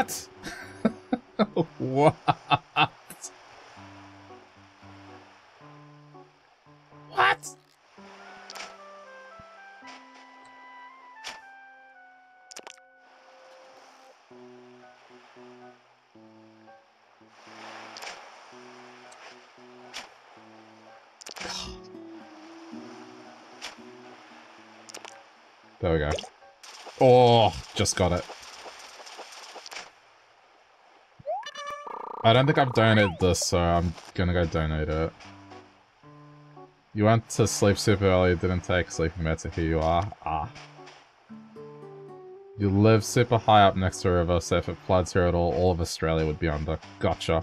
What? what? What? There we go. Oh, just got it. I don't think I've donated this, so I'm gonna go donate it. You went to sleep super early, didn't take sleeping meds, so here you are. Ah. You live super high up next to a river, so if it floods here at all, all of Australia would be under. Gotcha.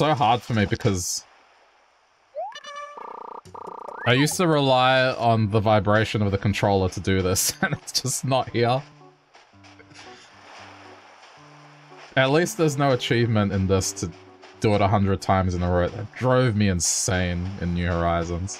So hard for me because I used to rely on the vibration of the controller to do this, and it's just not here. At least there's no achievement in this to do it a hundred times in a row. That drove me insane in New Horizons.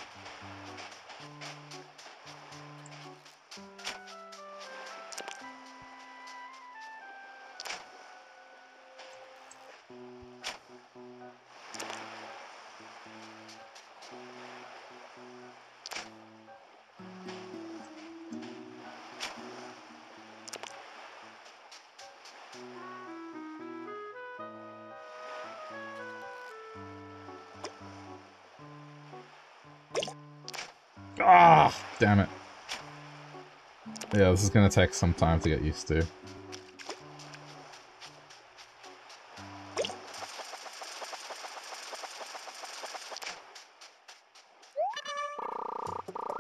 Is gonna take some time to get used to.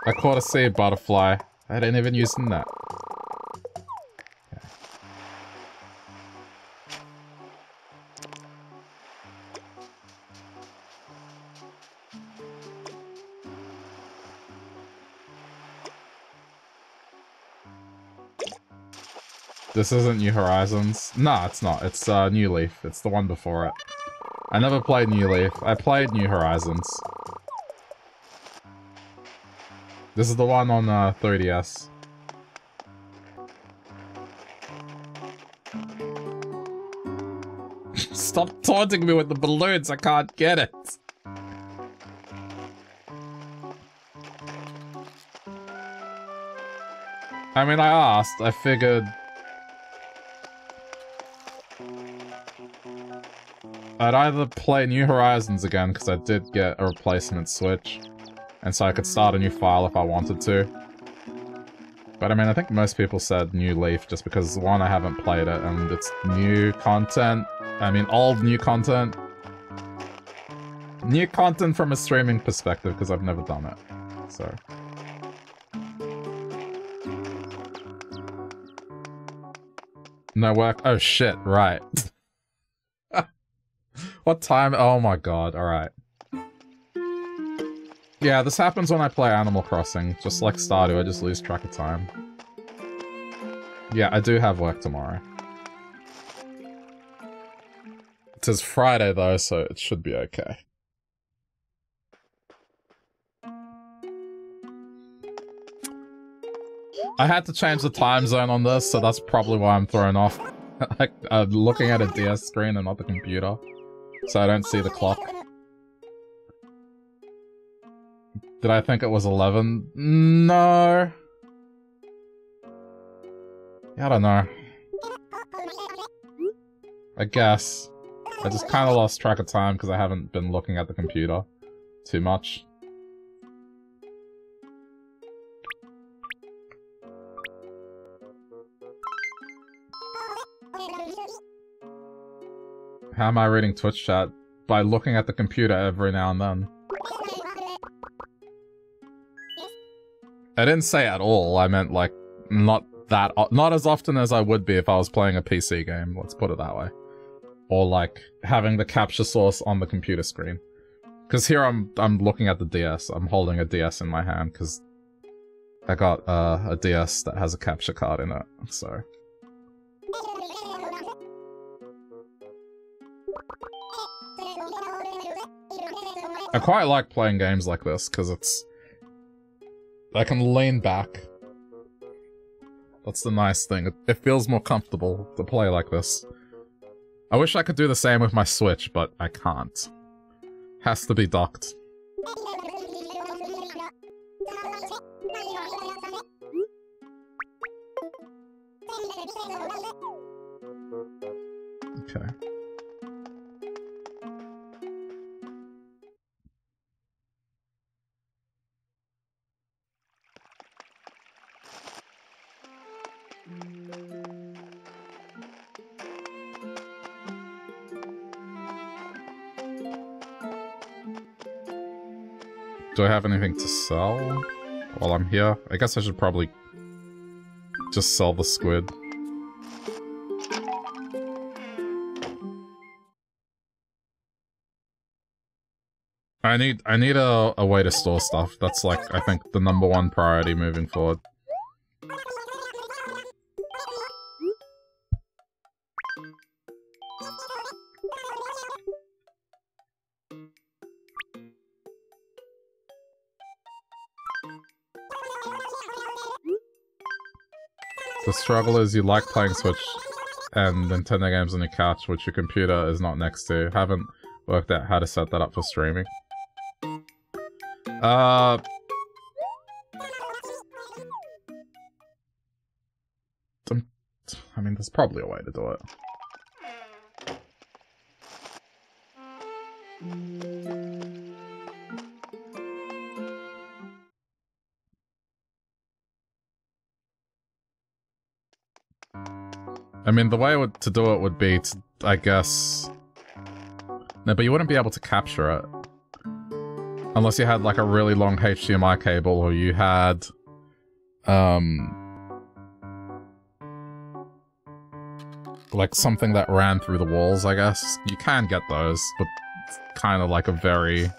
I caught a sea butterfly. I didn't even use the This isn't New Horizons. Nah, it's not. It's uh, New Leaf. It's the one before it. I never played New Leaf. I played New Horizons. This is the one on uh, 3DS. Stop taunting me with the balloons, I can't get it. I mean, I asked. I figured I'd either play New Horizons again, because I did get a replacement Switch, and so I could start a new file if I wanted to. But I mean, I think most people said New Leaf just because, one, I haven't played it, and it's new content. I mean, old new content. New content from a streaming perspective, because I've never done it. So... No work? Oh shit, right. What time? Oh my god, alright. Yeah, this happens when I play Animal Crossing. Just like Stardew, I just lose track of time. Yeah, I do have work tomorrow. It is Friday though, so it should be okay. I had to change the time zone on this, so that's probably why I'm thrown off. like, uh, looking at a DS screen and not the computer so I don't see the clock. Did I think it was 11? No. Yeah, I don't know. I guess. I just kind of lost track of time because I haven't been looking at the computer too much. How am I reading Twitch chat? By looking at the computer every now and then. I didn't say at all, I meant like, not that, not as often as I would be if I was playing a PC game, let's put it that way. Or like, having the capture source on the computer screen. Because here I'm I'm looking at the DS, I'm holding a DS in my hand, because I got uh, a DS that has a capture card in it, so... I quite like playing games like this, because it's... I can lean back. That's the nice thing. It, feels more comfortable to play like this. I wish I could do the same with my Switch, but I can't. Has to be docked. Do I have anything to sell while I'm here? I guess I should probably just sell the squid. I need I need a, a way to store stuff. That's like, I think, the number one priority moving forward. The struggle is you like playing Switch and Nintendo games on your couch, which your computer is not next to. Haven't worked out how to set that up for streaming. Uh... I mean, there's probably a way to do it. Mean, the way to do it would be to, I guess... No, but you wouldn't be able to capture it. Unless you had like a really long HDMI cable or you had um like something that ran through the walls, I guess. You can get those, but kind of like a very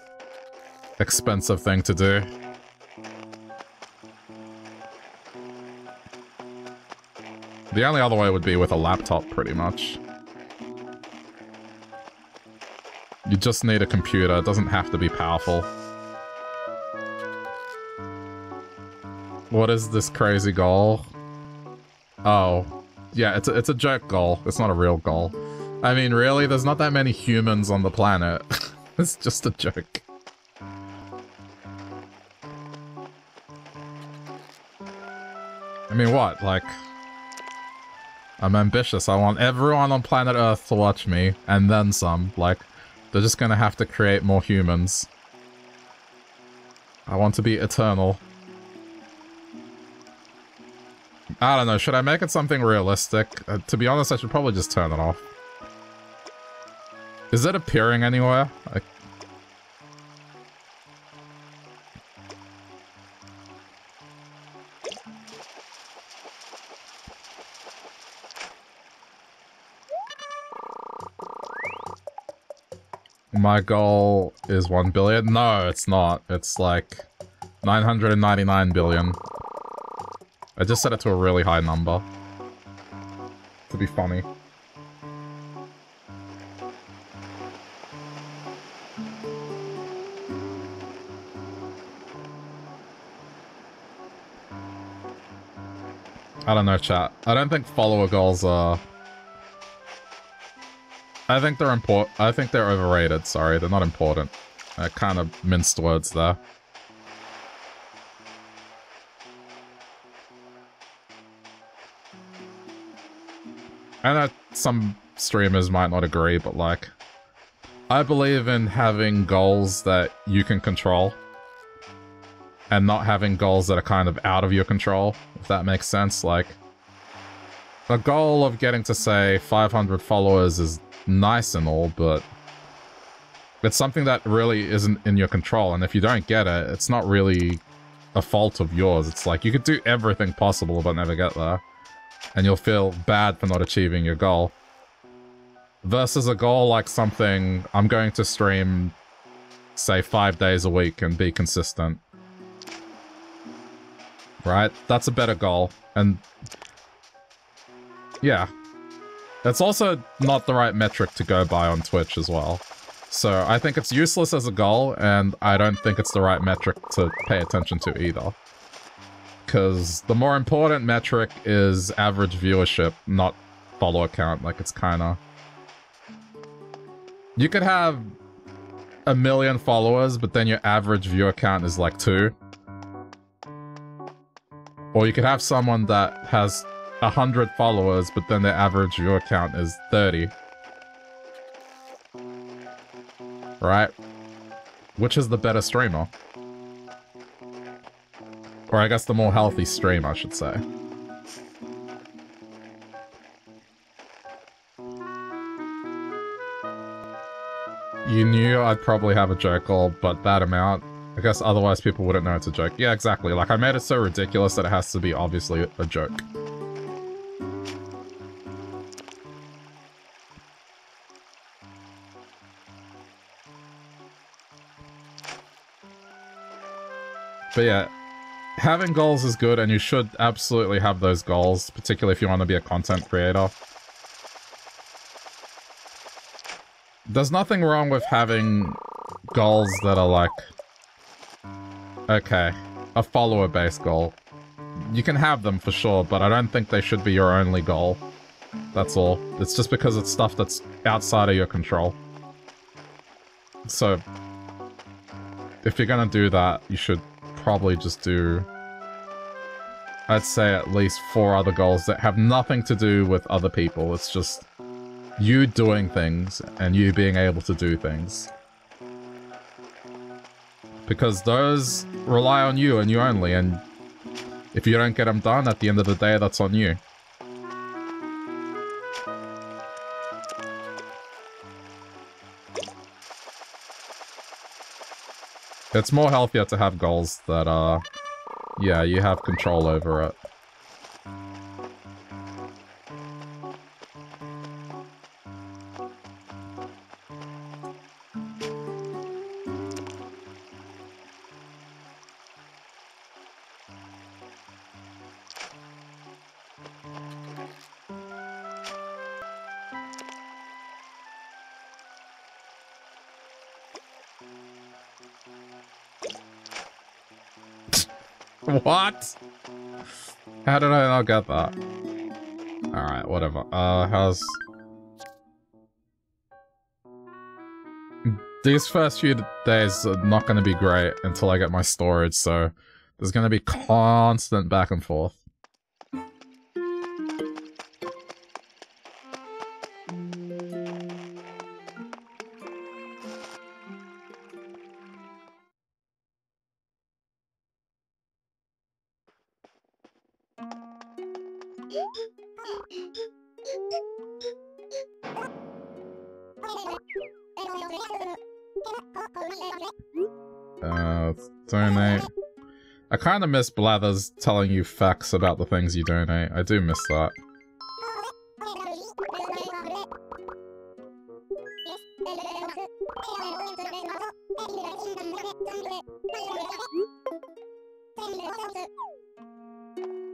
expensive thing to do. The only other way would be with a laptop, pretty much. You just need a computer, it doesn't have to be powerful. What is this crazy goal? Oh, yeah, it's a, it's a joke goal. It's not a real goal. I mean, really? There's not that many humans on the planet. it's just a joke. I mean, what? Like, I'm ambitious. I want everyone on planet Earth to watch me, and then some. Like, they're just gonna have to create more humans. I want to be eternal. I don't know, should I make it something realistic? Uh, to be honest, I should probably just turn it off. Is it appearing anywhere? I... My goal is 1 billion? No, it's not. It's like 999 billion. I just set it to a really high number. To be funny. I don't know, chat. I don't think follower goals are... I think they're important. I think they're overrated, sorry. They're not important. I kind of minced words there. I know some streamers might not agree, but like, I believe in having goals that you can control and not having goals that are kind of out of your control, if that makes sense. Like, the goal of getting to, say, 500 followers is nice and all, but it's something that really isn't in your control, and if you don't get it, it's not really a fault of yours. It's like, you could do everything possible but never get there and you'll feel bad for not achieving your goal. Versus a goal like something, I'm going to stream, say, five days a week and be consistent. Right? That's a better goal. And yeah. It's also not the right metric to go by on Twitch as well. So I think it's useless as a goal, and I don't think it's the right metric to pay attention to either because the more important metric is average viewership, not follower count. Like, it's kind of... You could have a million followers, but then your average viewer count is like two. Or you could have someone that has a hundred followers, but then the average viewer count is 30. Right? Which is the better streamer? Or I guess the more healthy stream, I should say. You knew I'd probably have a joke all but that amount. I guess otherwise people wouldn't know it's a joke. Yeah, exactly. Like, I made it so ridiculous that it has to be obviously a joke. But yeah, having goals is good and you should absolutely have those goals, particularly if you want to be a content creator. There's nothing wrong with having goals that are like... Okay, a follower-based goal. You can have them for sure, but I don't think they should be your only goal. That's all. It's just because it's stuff that's outside of your control. So, if you're gonna do that, you should probably just do... I'd say at least four other goals that have nothing to do with other people. It's just you doing things and you being able to do things. Because those rely on you and you only, and if you don't get them done, at the end of the day, that's on you. It's more healthier to have goals that, uh, yeah, you have control over it. How I not get that? Alright, whatever. Uh, how's... These first few days are not going to be great until I get my storage, so there's going to be constant back and forth. Kind of miss Blathers telling you facts about the things you donate. I do miss that.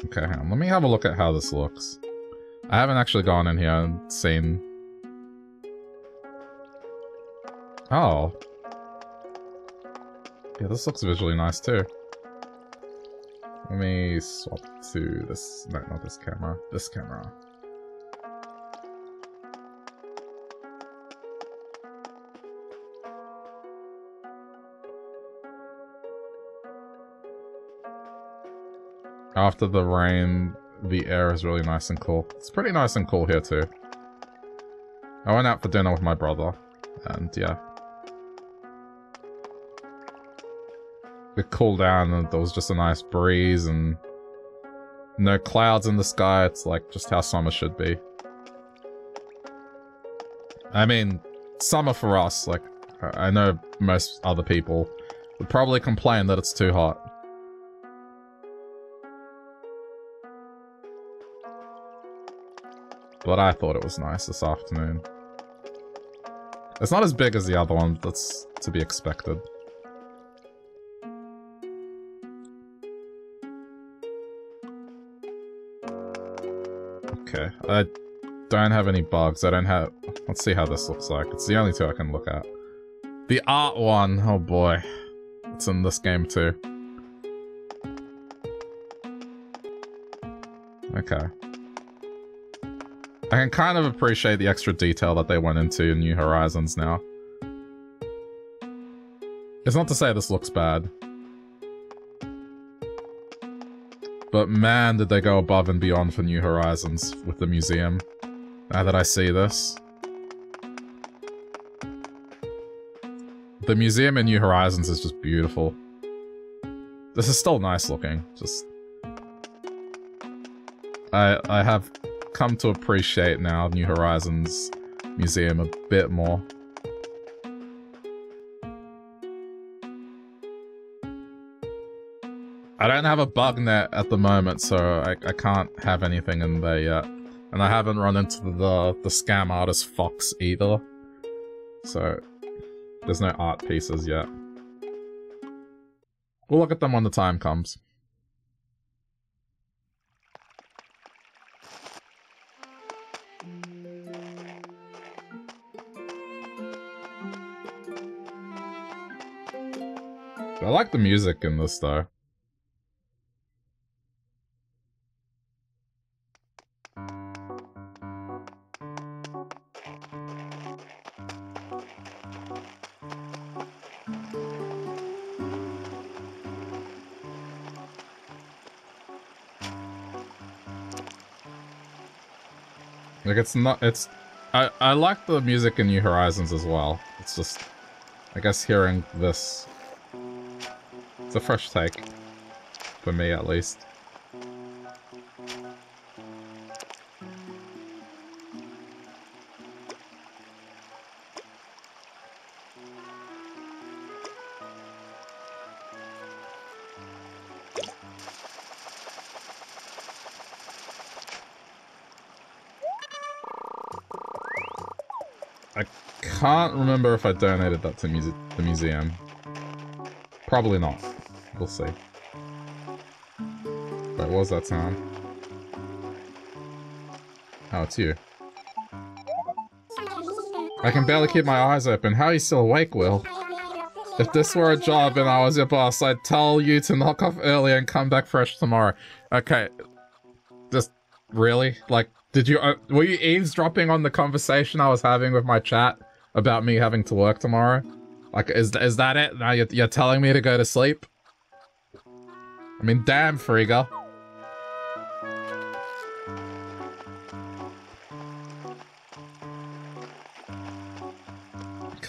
Okay, on. let me have a look at how this looks. I haven't actually gone in here and seen... Oh. Yeah, this looks visually nice too. Let me swap to this, no, not this camera, this camera. After the rain, the air is really nice and cool. It's pretty nice and cool here too. I went out for dinner with my brother, and yeah, it cooled down and there was just a nice breeze and no clouds in the sky. It's like just how summer should be. I mean, summer for us, like, I know most other people would probably complain that it's too hot. But I thought it was nice this afternoon. It's not as big as the other one, that's to be expected. Okay, I don't have any bugs. I don't have... Let's see how this looks like. It's the only two I can look at. The art one, oh boy. It's in this game too. Okay. I can kind of appreciate the extra detail that they went into in New Horizons now. It's not to say this looks bad. But man, did they go above and beyond for New Horizons with the museum. Now that I see this. The museum in New Horizons is just beautiful. This is still nice looking, just... I, I have come to appreciate now New Horizons Museum a bit more. I don't have a bug net at the moment, so I, I can't have anything in there yet. And I haven't run into the, the scam artist Fox either. So, there's no art pieces yet. We'll look at them when the time comes. I like the music in this though. Like, it's not, it's, I, I like the music in New Horizons as well. It's just, I guess hearing this, it's a fresh take. For me, at least. Can't remember if I donated that to muse the museum. Probably not. We'll see. Wait, what was that sound? Oh, it's you. I can barely keep my eyes open. How are you still awake, Will? If this were a job and I was your boss, I'd tell you to knock off early and come back fresh tomorrow. Okay. Just, really? Like, did you, uh, were you eavesdropping on the conversation I was having with my chat about me having to work tomorrow? Like, is, is that it? Now you're, you're telling me to go to sleep? I mean, damn, Friga.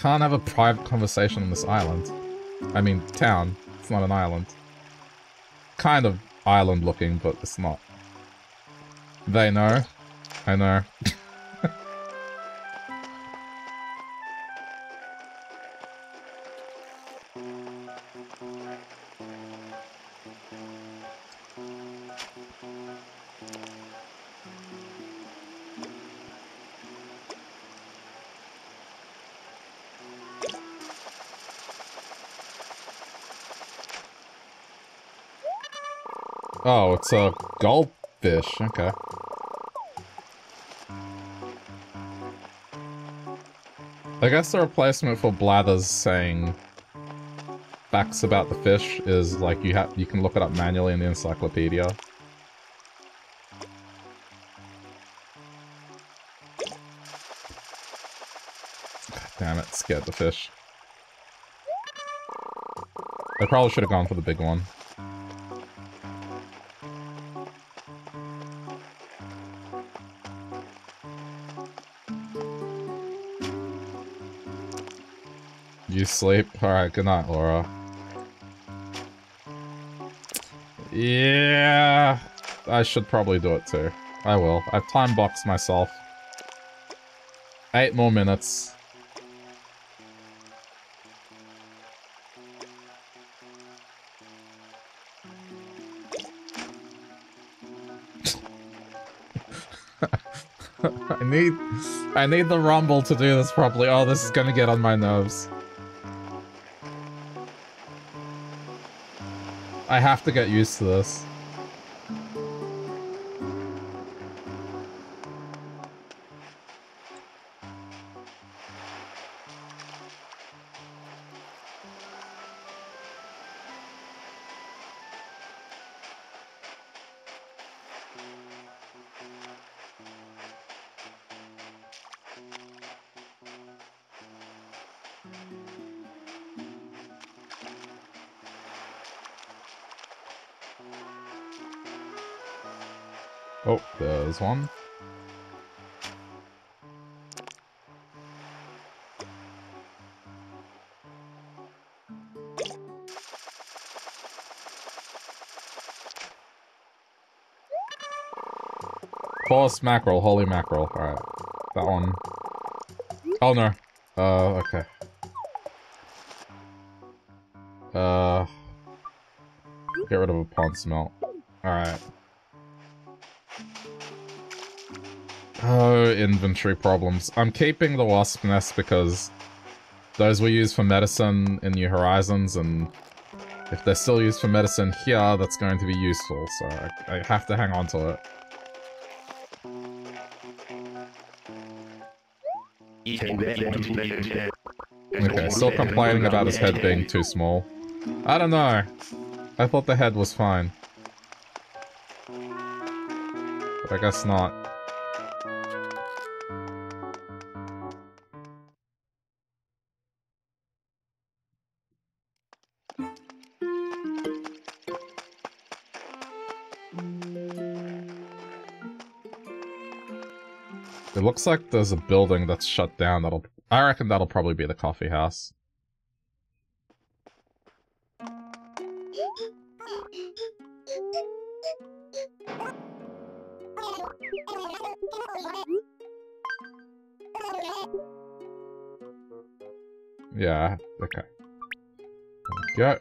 can't have a private conversation on this island. I mean, town. It's not an island. Kind of island looking, but it's not. They know. I know. it's a goldfish. Okay. I guess the replacement for Blathers saying facts about the fish is like you have you can look it up manually in the encyclopedia. damn it, scared the fish. I probably should have gone for the big one. You sleep? Alright, good night, Laura. Yeah, I should probably do it too. I will. I've time boxed myself. Eight more minutes. I need I need the rumble to do this properly. Oh, this is gonna get on my nerves. I have to get used to this. One. Horse mackerel, holy mackerel. Alright. That one. Oh no. Uh, okay. Uh... Get rid of a pond smelt. Alright. Oh, inventory problems. I'm keeping the wasp nest because those were used for medicine in New Horizons, and if they're still used for medicine here, that's going to be useful, so I, I have to hang on to it. Okay, still complaining about his head being too small. I don't know. I thought the head was fine. But I guess not. Looks like there's a building that's shut down that'll... I reckon that'll probably be the coffee house. Yeah, okay. Go.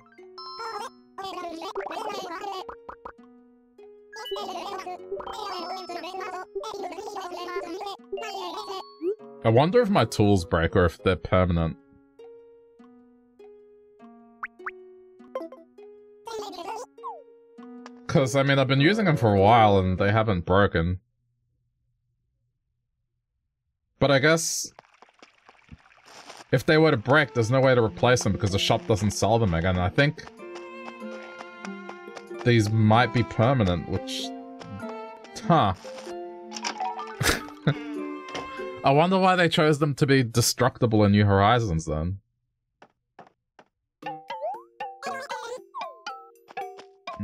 I wonder if my tools break or if they're permanent. Because, I mean, I've been using them for a while and they haven't broken. But I guess... If they were to break, there's no way to replace them because the shop doesn't sell them again. I think... These might be permanent, which... Huh. I wonder why they chose them to be destructible in New Horizons, then.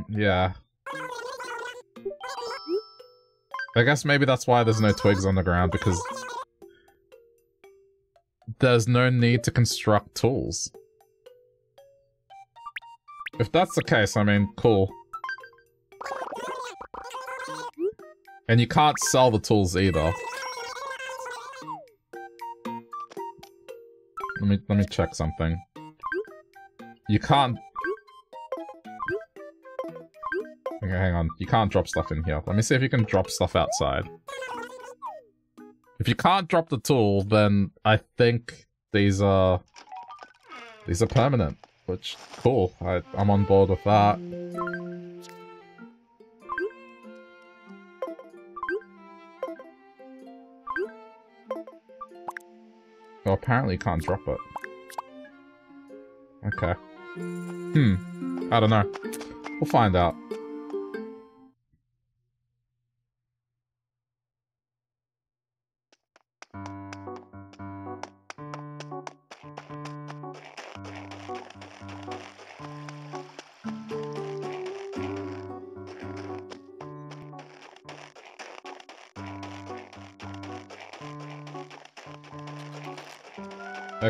Yeah. I guess maybe that's why there's no twigs on the ground, because there's no need to construct tools. If that's the case, I mean, cool. And you can't sell the tools either. Let me let me check something. You can't Okay, hang on. You can't drop stuff in here. Let me see if you can drop stuff outside. If you can't drop the tool, then I think these are... These are permanent. Which, cool. I, I'm on board with that. Apparently can't drop it. Okay. Hmm. I don't know. We'll find out.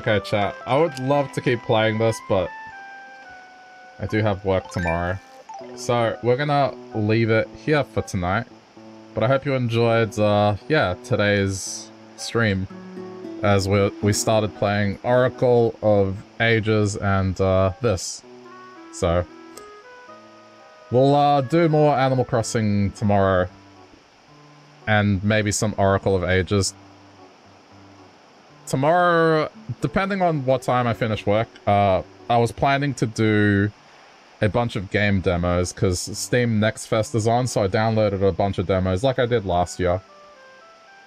Okay, chat. I would love to keep playing this, but I do have work tomorrow. So, we're gonna leave it here for tonight. But I hope you enjoyed, uh, yeah, today's stream. As we, we started playing Oracle of Ages and, uh, this. So, we'll, uh, do more Animal Crossing tomorrow. And maybe some Oracle of Ages tomorrow, depending on what time I finish work, uh, I was planning to do a bunch of game demos because Steam Next Fest is on, so I downloaded a bunch of demos like I did last year.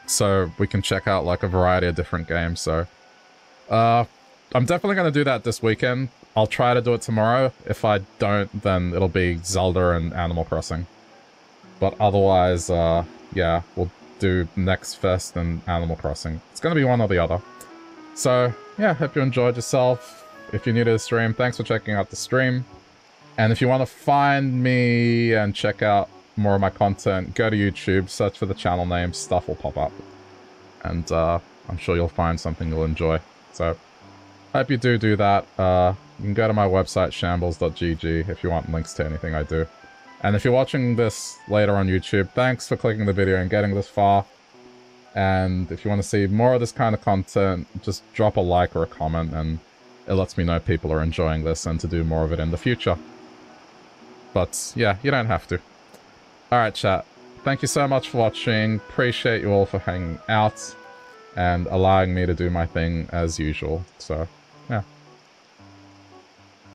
So we can check out like a variety of different games, so... Uh, I'm definitely going to do that this weekend. I'll try to do it tomorrow. If I don't, then it'll be Zelda and Animal Crossing. But otherwise, uh, yeah, we'll do Next Fest and Animal Crossing. It's going to be one or the other. So, yeah, hope you enjoyed yourself. If you're new to the stream, thanks for checking out the stream. And if you want to find me and check out more of my content, go to YouTube, search for the channel name, stuff will pop up. And uh, I'm sure you'll find something you'll enjoy. So, hope you do do that. Uh, you can go to my website, shambles.gg, if you want links to anything I do. And if you're watching this later on YouTube, thanks for clicking the video and getting this far. And if you want to see more of this kind of content, just drop a like or a comment and it lets me know people are enjoying this and to do more of it in the future. But yeah, you don't have to. Alright chat, thank you so much for watching, appreciate you all for hanging out and allowing me to do my thing as usual. So